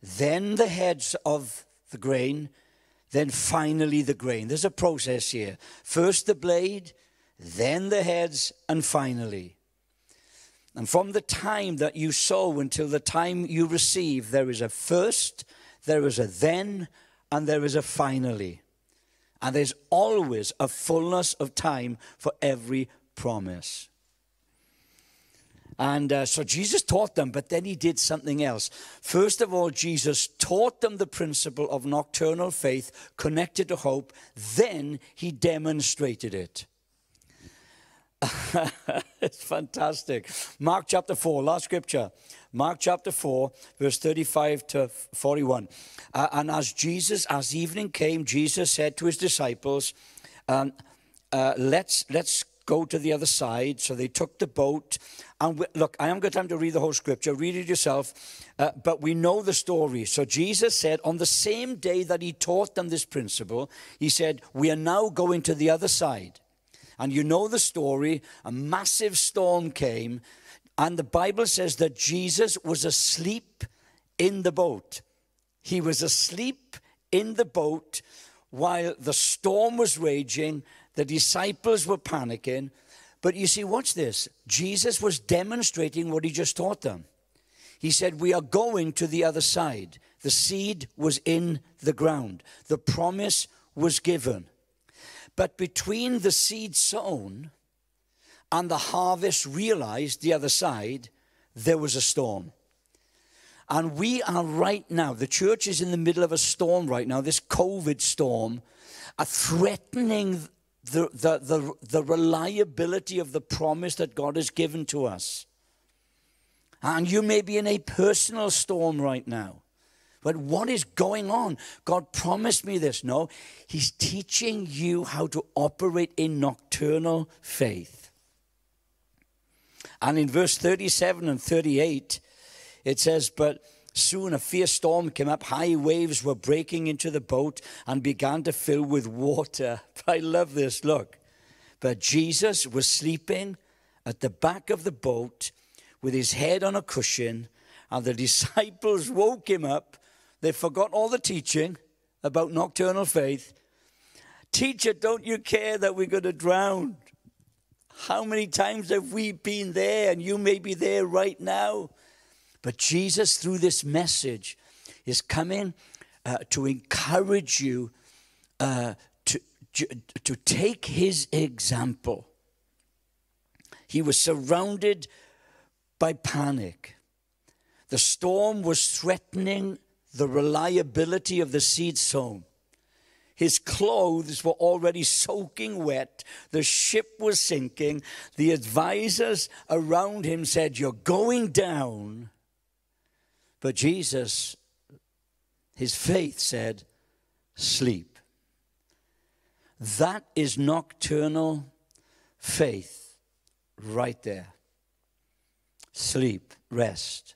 B: then the heads of the grain, then finally the grain. There's a process here. First the blade, then the heads, and finally. And from the time that you sow until the time you receive, there is a first, there is a then, and there is a finally. And there's always a fullness of time for every promise. And uh, so Jesus taught them, but then he did something else. First of all, Jesus taught them the principle of nocturnal faith connected to hope. Then he demonstrated it. it's fantastic. Mark chapter 4, last scripture. Mark chapter 4, verse 35 to 41. Uh, and as Jesus, as evening came, Jesus said to his disciples, um, uh, let's, let's go to the other side. So they took the boat. And we, look, I haven't got time to read the whole scripture. Read it yourself. Uh, but we know the story. So Jesus said, on the same day that he taught them this principle, he said, We are now going to the other side. And you know the story. A massive storm came, and the Bible says that Jesus was asleep in the boat. He was asleep in the boat while the storm was raging. The disciples were panicking. But you see, watch this. Jesus was demonstrating what he just taught them. He said, We are going to the other side. The seed was in the ground, the promise was given. But between the seed sown and the harvest realized the other side, there was a storm. And we are right now, the church is in the middle of a storm right now, this COVID storm, a threatening the, the, the, the reliability of the promise that God has given to us. And you may be in a personal storm right now. But what is going on? God promised me this. No, He's teaching you how to operate in nocturnal faith. And in verse 37 and 38, it says, But soon a fierce storm came up, high waves were breaking into the boat and began to fill with water. I love this. Look. But Jesus was sleeping at the back of the boat with his head on a cushion, and the disciples woke him up they forgot all the teaching about nocturnal faith. Teacher, don't you care that we're going to drown? How many times have we been there, and you may be there right now? But Jesus, through this message, is coming uh, to encourage you uh, to, to take his example. He was surrounded by panic. The storm was threatening the reliability of the seed sown. His clothes were already soaking wet. The ship was sinking. The advisors around him said, You're going down. But Jesus, his faith said, Sleep. That is nocturnal faith right there. Sleep, rest.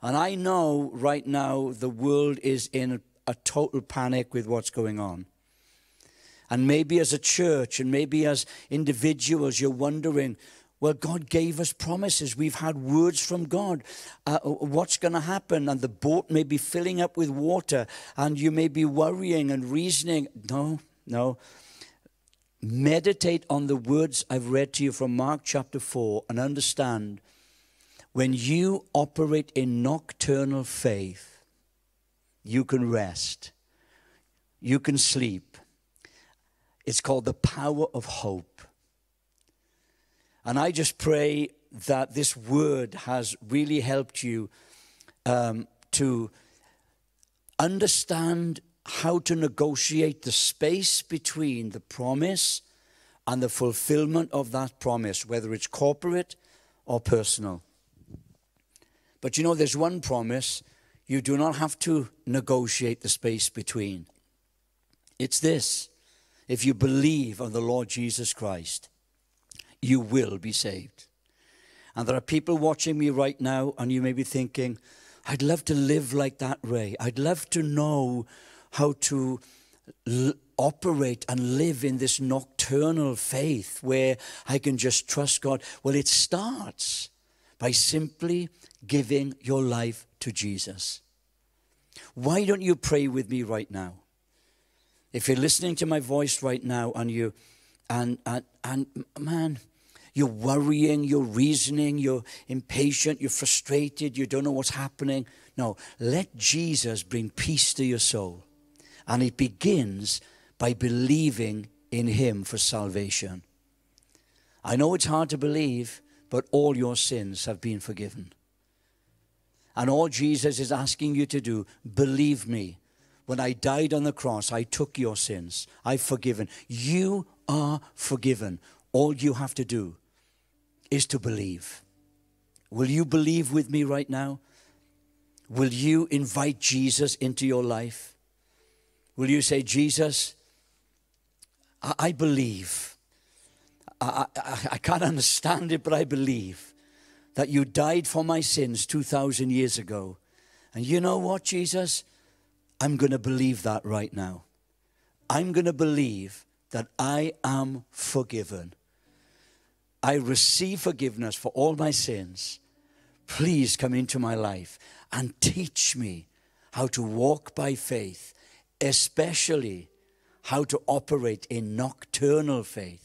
B: And I know right now the world is in a total panic with what's going on. And maybe as a church and maybe as individuals, you're wondering, well, God gave us promises. We've had words from God. Uh, what's going to happen? And the boat may be filling up with water, and you may be worrying and reasoning. No, no. Meditate on the words I've read to you from Mark chapter 4 and understand when you operate in nocturnal faith, you can rest, you can sleep. It's called the power of hope. And I just pray that this word has really helped you um, to understand how to negotiate the space between the promise and the fulfillment of that promise, whether it's corporate or personal. But you know, there's one promise you do not have to negotiate the space between. It's this if you believe on the Lord Jesus Christ, you will be saved. And there are people watching me right now, and you may be thinking, I'd love to live like that, Ray. I'd love to know how to l- operate and live in this nocturnal faith where I can just trust God. Well, it starts by simply giving your life to Jesus. Why don't you pray with me right now? If you're listening to my voice right now and you and and, and man, you're worrying, you're reasoning, you're impatient, you're frustrated, you don't know what's happening. No, let Jesus bring peace to your soul. And it begins by believing in Him for salvation. I know it's hard to believe, but all your sins have been forgiven. And all Jesus is asking you to do, believe me. When I died on the cross, I took your sins. I've forgiven. You are forgiven. All you have to do is to believe. Will you believe with me right now? Will you invite Jesus into your life? Will you say, Jesus, I, I believe. I, I, I can't understand it, but I believe that you died for my sins 2,000 years ago. And you know what, Jesus? I'm going to believe that right now. I'm going to believe that I am forgiven. I receive forgiveness for all my sins. Please come into my life and teach me how to walk by faith, especially how to operate in nocturnal faith.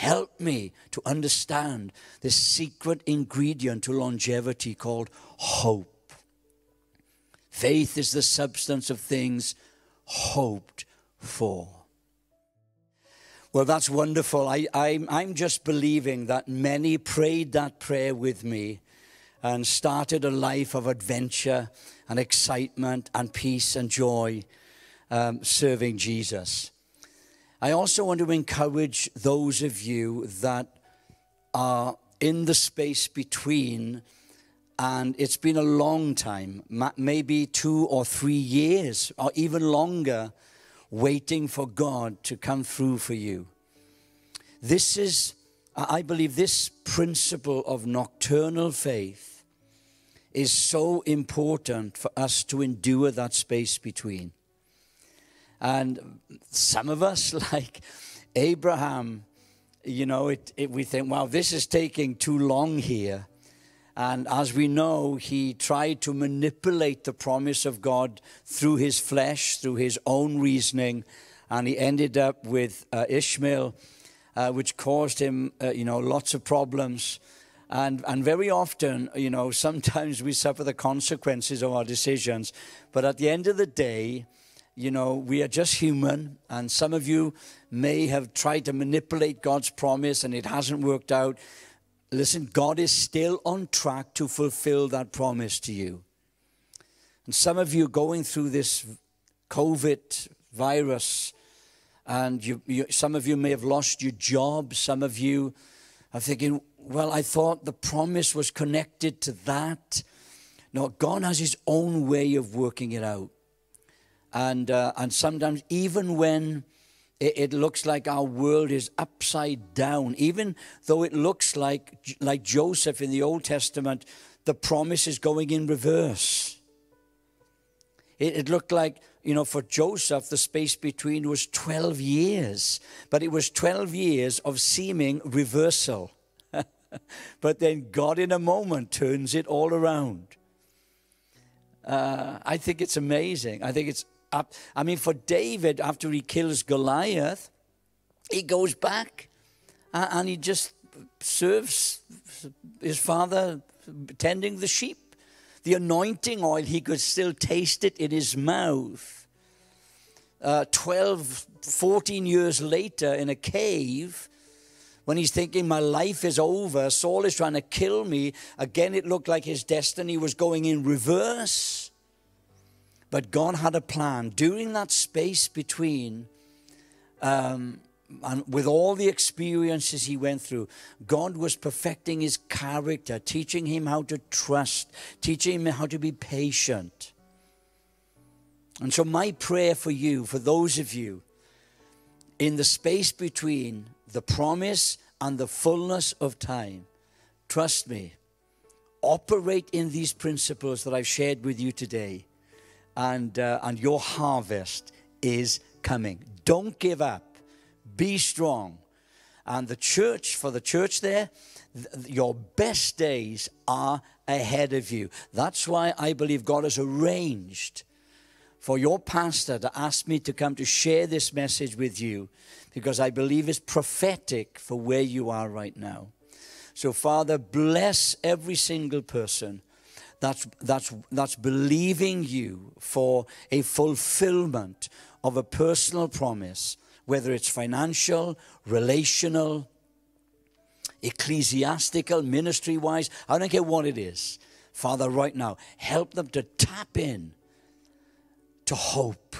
B: Help me to understand this secret ingredient to longevity called hope. Faith is the substance of things hoped for. Well, that's wonderful. I, I'm, I'm just believing that many prayed that prayer with me and started a life of adventure and excitement and peace and joy um, serving Jesus. I also want to encourage those of you that are in the space between, and it's been a long time, maybe two or three years, or even longer, waiting for God to come through for you. This is, I believe, this principle of nocturnal faith is so important for us to endure that space between. And some of us, like Abraham, you know, it, it, we think, wow, this is taking too long here. And as we know, he tried to manipulate the promise of God through his flesh, through his own reasoning, and he ended up with uh, Ishmael, uh, which caused him, uh, you know, lots of problems. And, and very often, you know, sometimes we suffer the consequences of our decisions. But at the end of the day, you know, we are just human, and some of you may have tried to manipulate God's promise and it hasn't worked out. Listen, God is still on track to fulfill that promise to you. And some of you going through this COVID virus, and you, you, some of you may have lost your job. Some of you are thinking, well, I thought the promise was connected to that. No, God has His own way of working it out. And, uh, and sometimes, even when it, it, looks like our world is upside down, even though it looks like, like Joseph in the Old Testament, the promise is going in reverse. It, it looked like, you know, for Joseph, the space between was 12 years, but it was 12 years of seeming reversal. but then God, in a moment, turns it all around. Uh, I think it's amazing. I think it's up. I mean, for David, after he kills Goliath, he goes back and he just serves his father tending the sheep. The anointing oil, he could still taste it in his mouth. Uh, 12, 14 years later, in a cave, when he's thinking, My life is over, Saul is trying to kill me. Again, it looked like his destiny was going in reverse. But God had a plan. During that space between, um, and with all the experiences he went through, God was perfecting his character, teaching him how to trust, teaching him how to be patient. And so, my prayer for you, for those of you in the space between the promise and the fullness of time, trust me, operate in these principles that I've shared with you today and, uh, and your harvest is coming. Don't give up. Be strong. And the church, for the church there, th- your best days are ahead of you. That's why I believe God has arranged for your pastor to ask me to come to share this message with you because I believe it's prophetic for where you are right now. So, Father, bless every single person that's, that's, that's believing you for a fulfillment of a personal promise, whether it's financial, relational, ecclesiastical, ministry wise, I don't care what it is. Father, right now, help them to tap in to hope.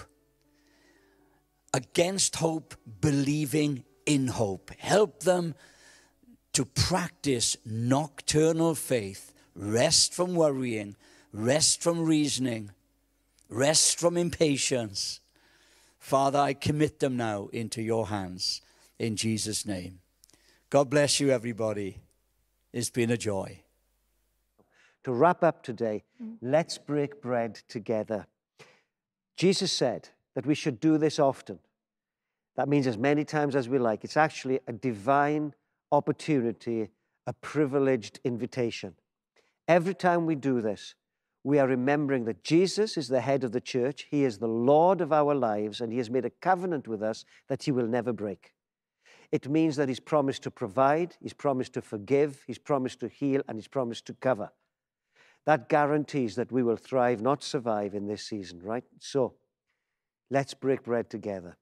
B: Against hope, believing in hope. Help them to practice nocturnal faith rest from worrying, rest from reasoning, rest from impatience. Father, I commit them now into your hands in Jesus' name. God bless you, everybody. It's been a joy.
H: To wrap up today, let's break bread together. Jesus said that we should do this often. That means as many times as we like. It's actually a divine opportunity, a privileged invitation. Every time we do this, we are remembering that Jesus is the head of the church. He is the Lord of our lives, and He has made a covenant with us that He will never break. It means that He's promised to provide, He's promised to forgive, He's promised to heal, and He's promised to cover. That guarantees that we will thrive, not survive in this season, right? So let's break bread together.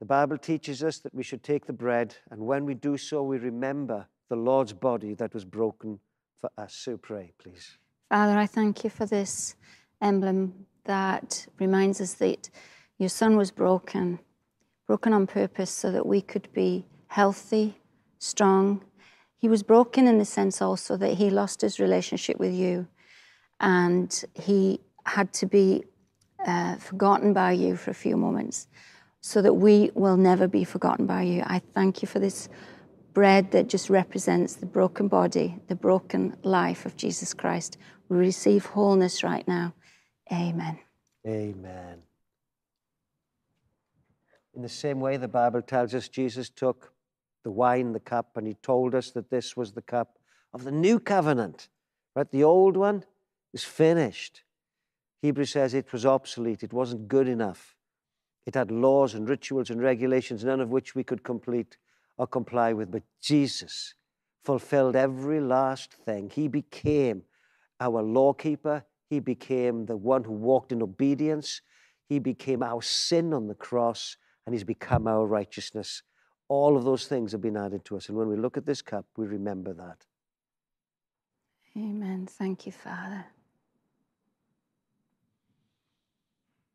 H: The Bible teaches us that we should take the bread, and when we do so, we remember the Lord's body that was broken for us. So pray, please.
I: Father, I thank you for this emblem that reminds us that your son was broken, broken on purpose so that we could be healthy, strong. He was broken in the sense also that he lost his relationship with you and he had to be uh, forgotten by you for a few moments so that we will never be forgotten by you. I thank you for this bread that just represents the broken body, the broken life of Jesus Christ. We receive wholeness right now. Amen.
H: Amen. In the same way, the Bible tells us Jesus took the wine, the cup, and he told us that this was the cup of the new covenant. But The old one is finished. Hebrews says it was obsolete, it wasn't good enough. It had laws and rituals and regulations, none of which we could complete or comply with. But Jesus fulfilled every last thing. He became our lawkeeper. He became the one who walked in obedience. He became our sin on the cross, and He's become our righteousness. All of those things have been added to us. And when we look at this cup, we remember that.
I: Amen. Thank you, Father.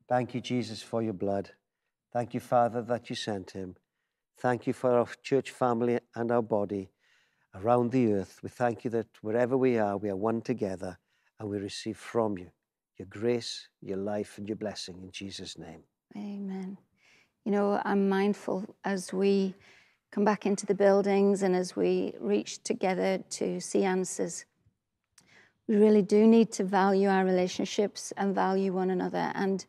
H: Thank you, Jesus, for your blood. Thank you, Father, that you sent him. Thank you for our church family and our body around the earth. We thank you that wherever we are, we are one together and we receive from you your grace, your life, and your blessing in Jesus' name.
I: Amen. You know, I'm mindful as we come back into the buildings and as we reach together to see answers, we really do need to value our relationships and value one another. And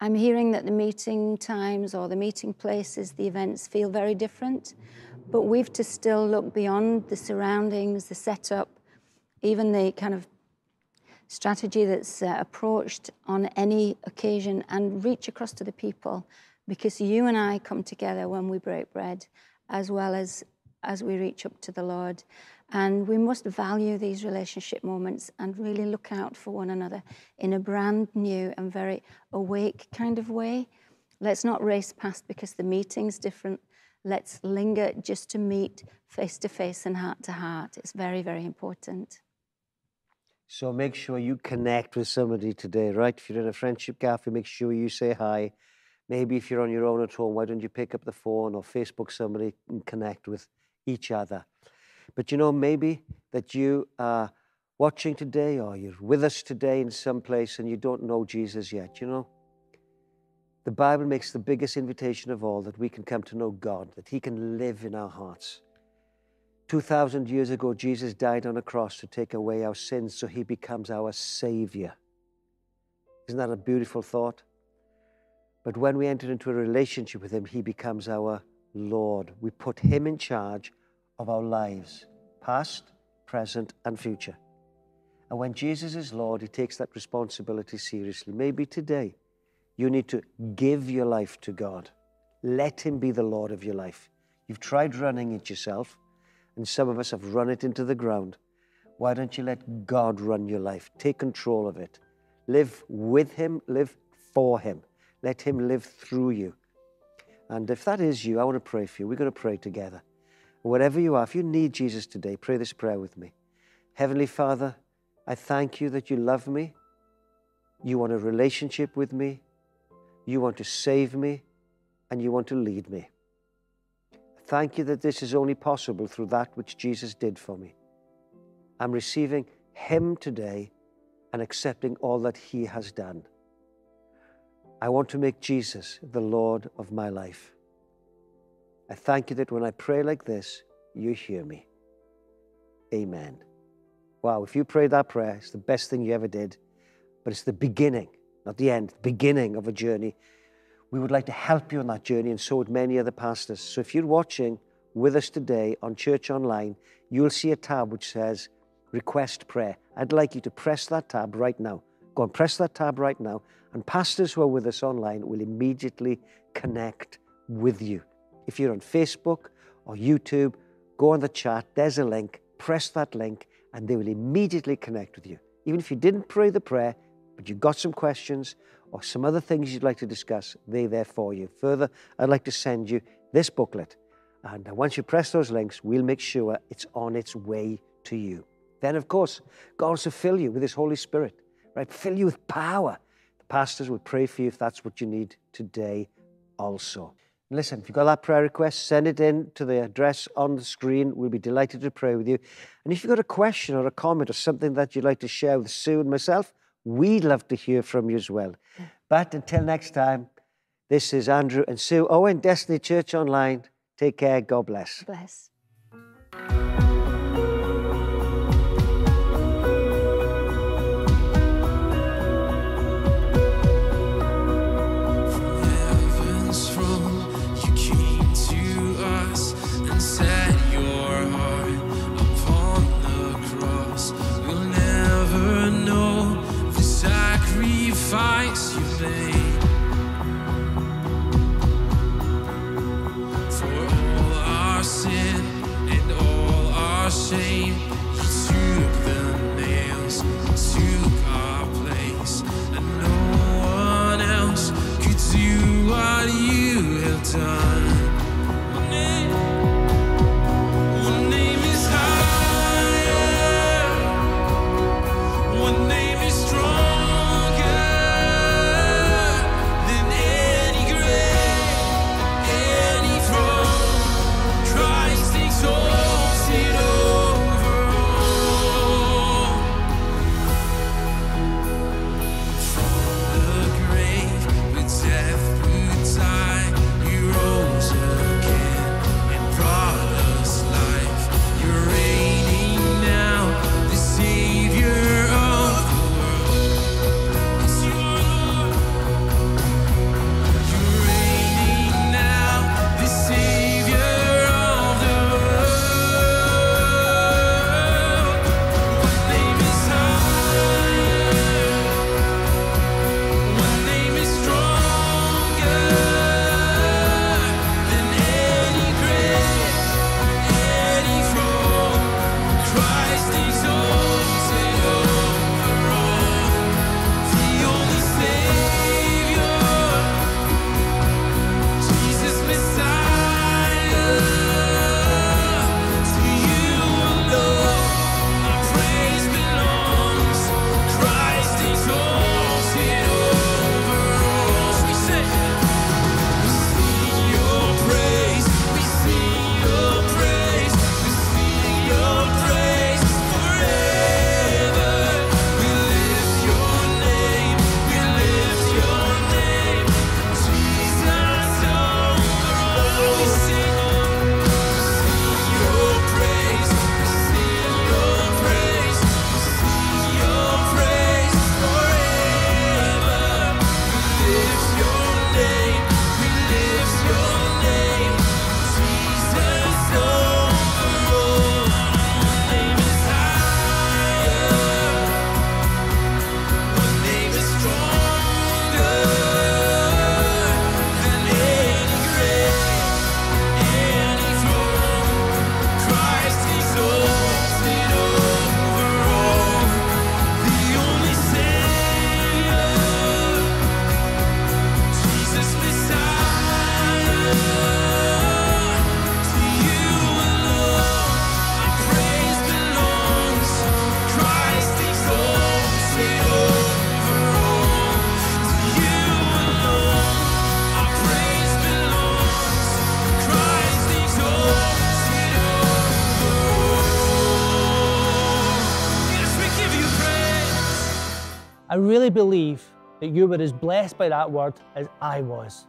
I: I'm hearing that the meeting times or the meeting places, the events feel very different, but we've to still look beyond the surroundings, the setup, even the kind of strategy that's uh, approached on any occasion and reach across to the people because you and I come together when we break bread as well as as we reach up to the Lord. And we must value these relationship moments and really look out for one another in a brand new and very awake kind of way. Let's not race past because the meeting's different. Let's linger just to meet face to face and heart to heart. It's very, very important.
H: So make sure you connect with somebody today, right? If you're in a friendship cafe, make sure you say hi. Maybe if you're on your own at home, why don't you pick up the phone or Facebook somebody and connect with each other? But you know, maybe that you are watching today or you're with us today in some place and you don't know Jesus yet, you know. The Bible makes the biggest invitation of all that we can come to know God, that He can live in our hearts. 2,000 years ago, Jesus died on a cross to take away our sins so He becomes our Savior. Isn't that a beautiful thought? But when we enter into a relationship with Him, He becomes our Lord. We put Him in charge of our lives, past, present, and future. And when Jesus is Lord, He takes that responsibility seriously. Maybe today you need to give your life to God. Let Him be the Lord of your life. You've tried running it yourself, and some of us have run it into the ground. Why don't you let God run your life? Take control of it. Live with Him, live for Him. Let Him live through you. And if that is you, I want to pray for you. We're going to pray together. Wherever you are, if you need Jesus today, pray this prayer with me. Heavenly Father, I thank you that you love me. You want a relationship with me. You want to save me. And you want to lead me. Thank you that this is only possible through that which Jesus did for me. I'm receiving Him today and accepting all that He has done. I want to make Jesus the Lord of my life. I thank you that when I pray like this, you hear me. Amen. Wow, if you prayed that prayer, it's the best thing you ever did, but it's the beginning, not the end, the beginning of a journey. We would like to help you on that journey, and so would many other pastors. So if you're watching with us today on Church Online, you'll see a tab which says Request Prayer. I'd like you to press that tab right now. Go and press that tab right now, and pastors who are with us online will immediately connect with you. If you're on Facebook or YouTube, go on the chat, there's a link, press that link, and they will immediately connect with you. Even if you didn't pray the prayer, but you've got some questions or some other things you'd like to discuss, they're there for you. Further, I'd like to send you this booklet. And once you press those links, we'll make sure it's on its way to you. Then, of course, God will fill you with His Holy Spirit, right? Fill you with power. The pastors will pray for you if that's what you need today also. Listen, if you've got that prayer request, send it in to the address on the screen. We'll be delighted to pray with you. And if you've got a question or a comment or something that you'd like to share with Sue and myself, we'd love to hear from you as well. But until next time, this is Andrew and Sue Owen, Destiny Church Online. Take care. God bless.
I: Bless.
J: Time.
D: I really believe that you were as blessed by that word as I was.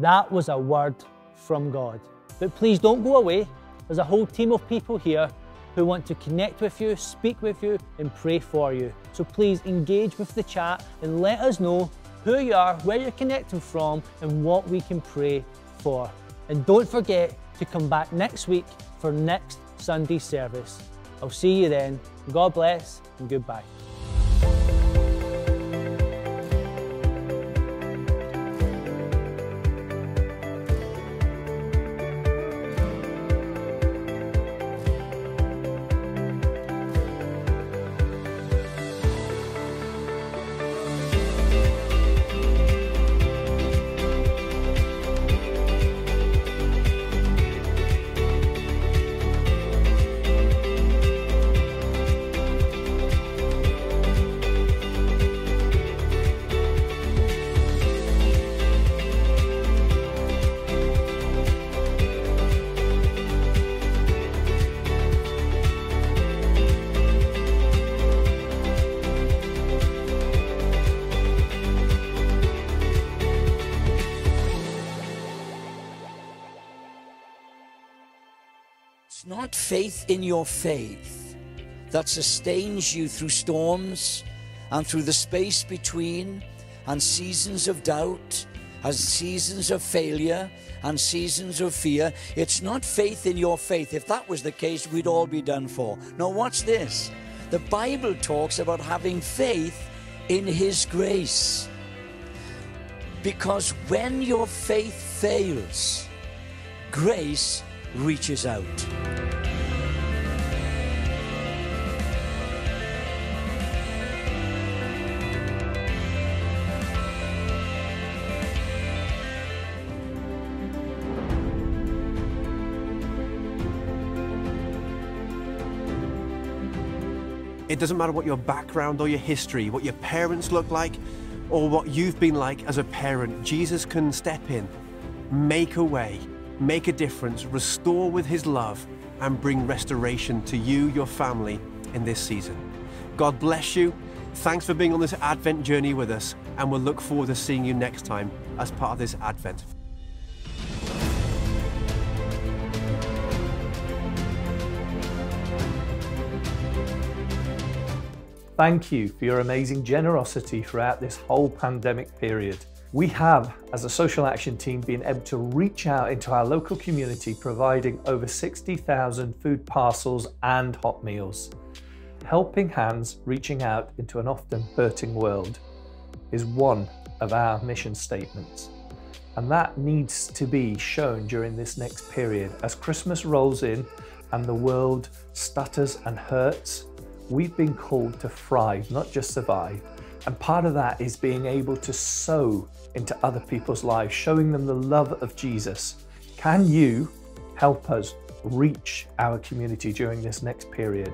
D: That was a word from God. But please don't go away. There's a whole team of people here who want to connect with you, speak with you, and pray for you. So please engage with the chat and let us know who you are, where you're connecting from, and what we can pray for. And don't forget to come back next week for next Sunday service. I'll see you then. God bless and goodbye.
B: Your faith that sustains you through storms and through the space between and seasons of doubt and seasons of failure and seasons of fear. It's not faith in your faith. If that was the case, we'd all be done for. Now, watch this. The Bible talks about having faith in His grace. Because when your faith fails, grace reaches out.
C: It doesn't matter what your background or your history, what your parents look like, or what you've been like as a parent. Jesus can step in, make a way, make a difference, restore with his love, and bring restoration to you, your family, in this season. God bless you. Thanks for being on this Advent journey with us, and we'll look forward to seeing you next time as part of this Advent.
A: Thank you for your amazing generosity throughout this whole pandemic period. We have, as a social action team, been able to reach out into our local community, providing over 60,000 food parcels and hot meals. Helping hands reaching out into an often hurting world is one of our mission statements. And that needs to be shown during this next period. As Christmas rolls in and the world stutters and hurts, we've been called to thrive, not just survive. And part of that is being able to sow into other people's lives, showing them the love of Jesus. Can you help us reach our community during this next period?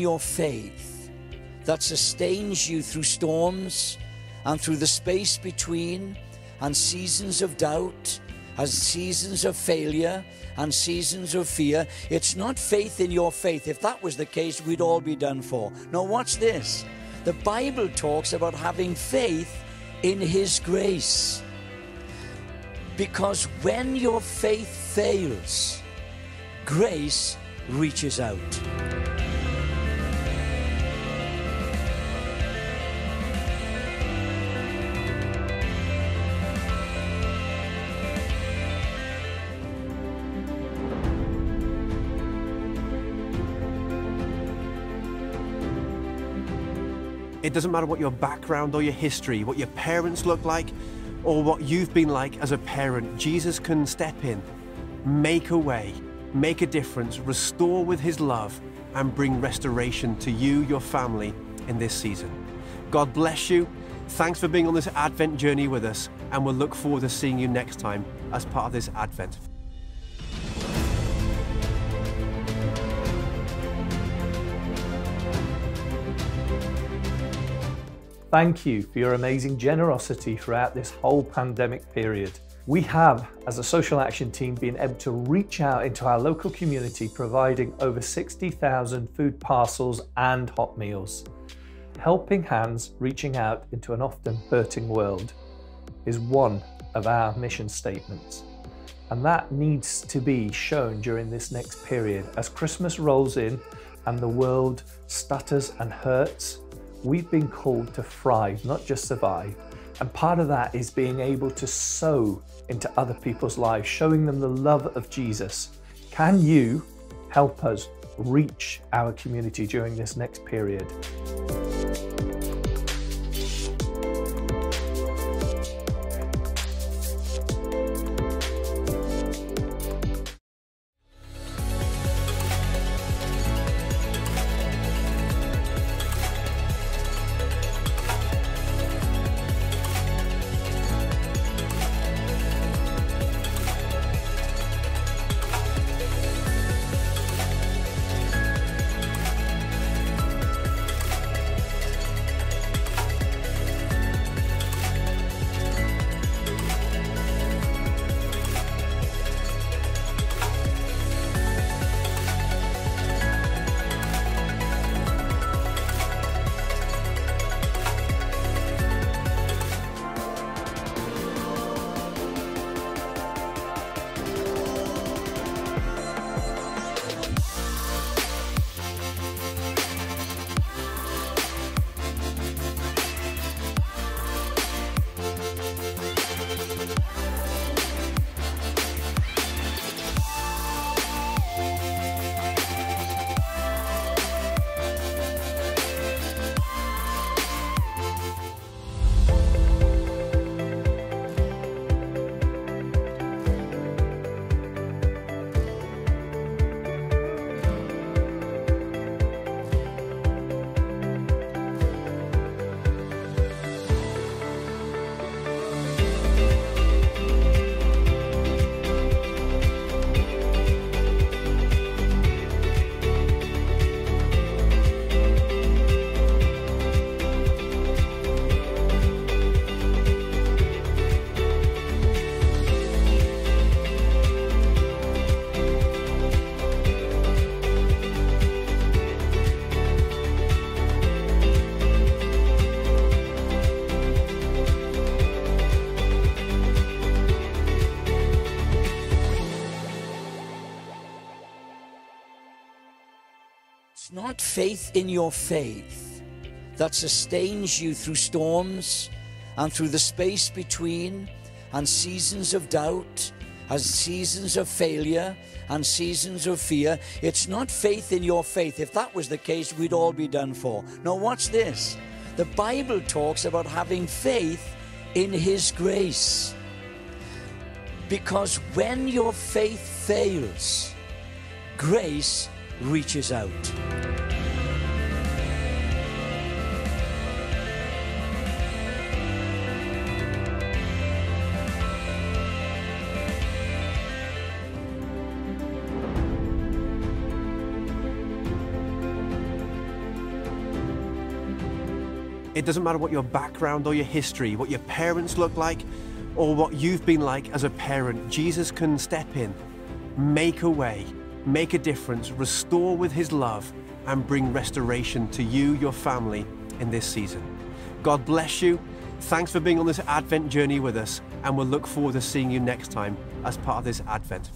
B: Your faith that sustains you through storms and through the space between and seasons of doubt and seasons of failure and seasons of fear. It's not faith in your faith. If that was the case, we'd all be done for. Now, watch this. The Bible talks about having faith in His grace. Because when your faith fails, grace reaches out.
C: It doesn't matter what your background or your history, what your parents look like, or what you've been like as a parent. Jesus can step in, make a way, make a difference, restore with his love, and bring restoration to you, your family, in this season. God bless you. Thanks for being on this Advent journey with us, and we'll look forward to seeing you next time as part of this Advent.
A: Thank you for your amazing generosity throughout this whole pandemic period. We have, as a social action team, been able to reach out into our local community, providing over 60,000 food parcels and hot meals. Helping hands reaching out into an often hurting world is one of our mission statements. And that needs to be shown during this next period. As Christmas rolls in and the world stutters and hurts, we've been called to thrive, not just survive. And part of that is being able to sow into other people's lives, showing them the love of Jesus. Can you help us reach our community during this next period?
B: Faith in your faith that sustains you through storms and through the space between and seasons of doubt and seasons of failure and seasons of fear. It's not faith in your faith. If that was the case, we'd all be done for. Now, watch this. The Bible talks about having faith in His grace. Because when your faith fails, grace reaches out.
C: It doesn't matter what your background or your history, what your parents look like, or what you've been like as a parent. Jesus can step in, make a way, make a difference, restore with his love, and bring restoration to you, your family, in this season. God bless you. Thanks for being on this Advent journey with us, and we'll look forward to seeing you next time as part of this Advent.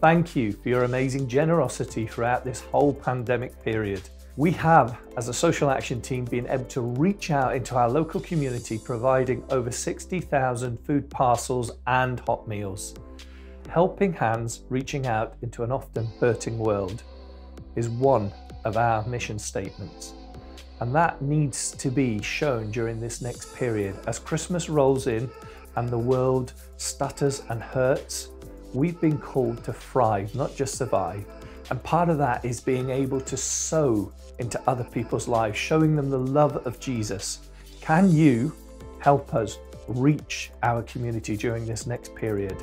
A: Thank you for your amazing generosity throughout this whole pandemic period. We have, as a social action team, been able to reach out into our local community, providing over 60,000 food parcels and hot meals. Helping hands reaching out into an often hurting world is one of our mission statements. And that needs to be shown during this next period. As Christmas rolls in and the world stutters and hurts, we've been called to thrive, not just survive. And part of that is being able to sow into other people's lives, showing them the love of Jesus. Can you help us reach our community during this next period?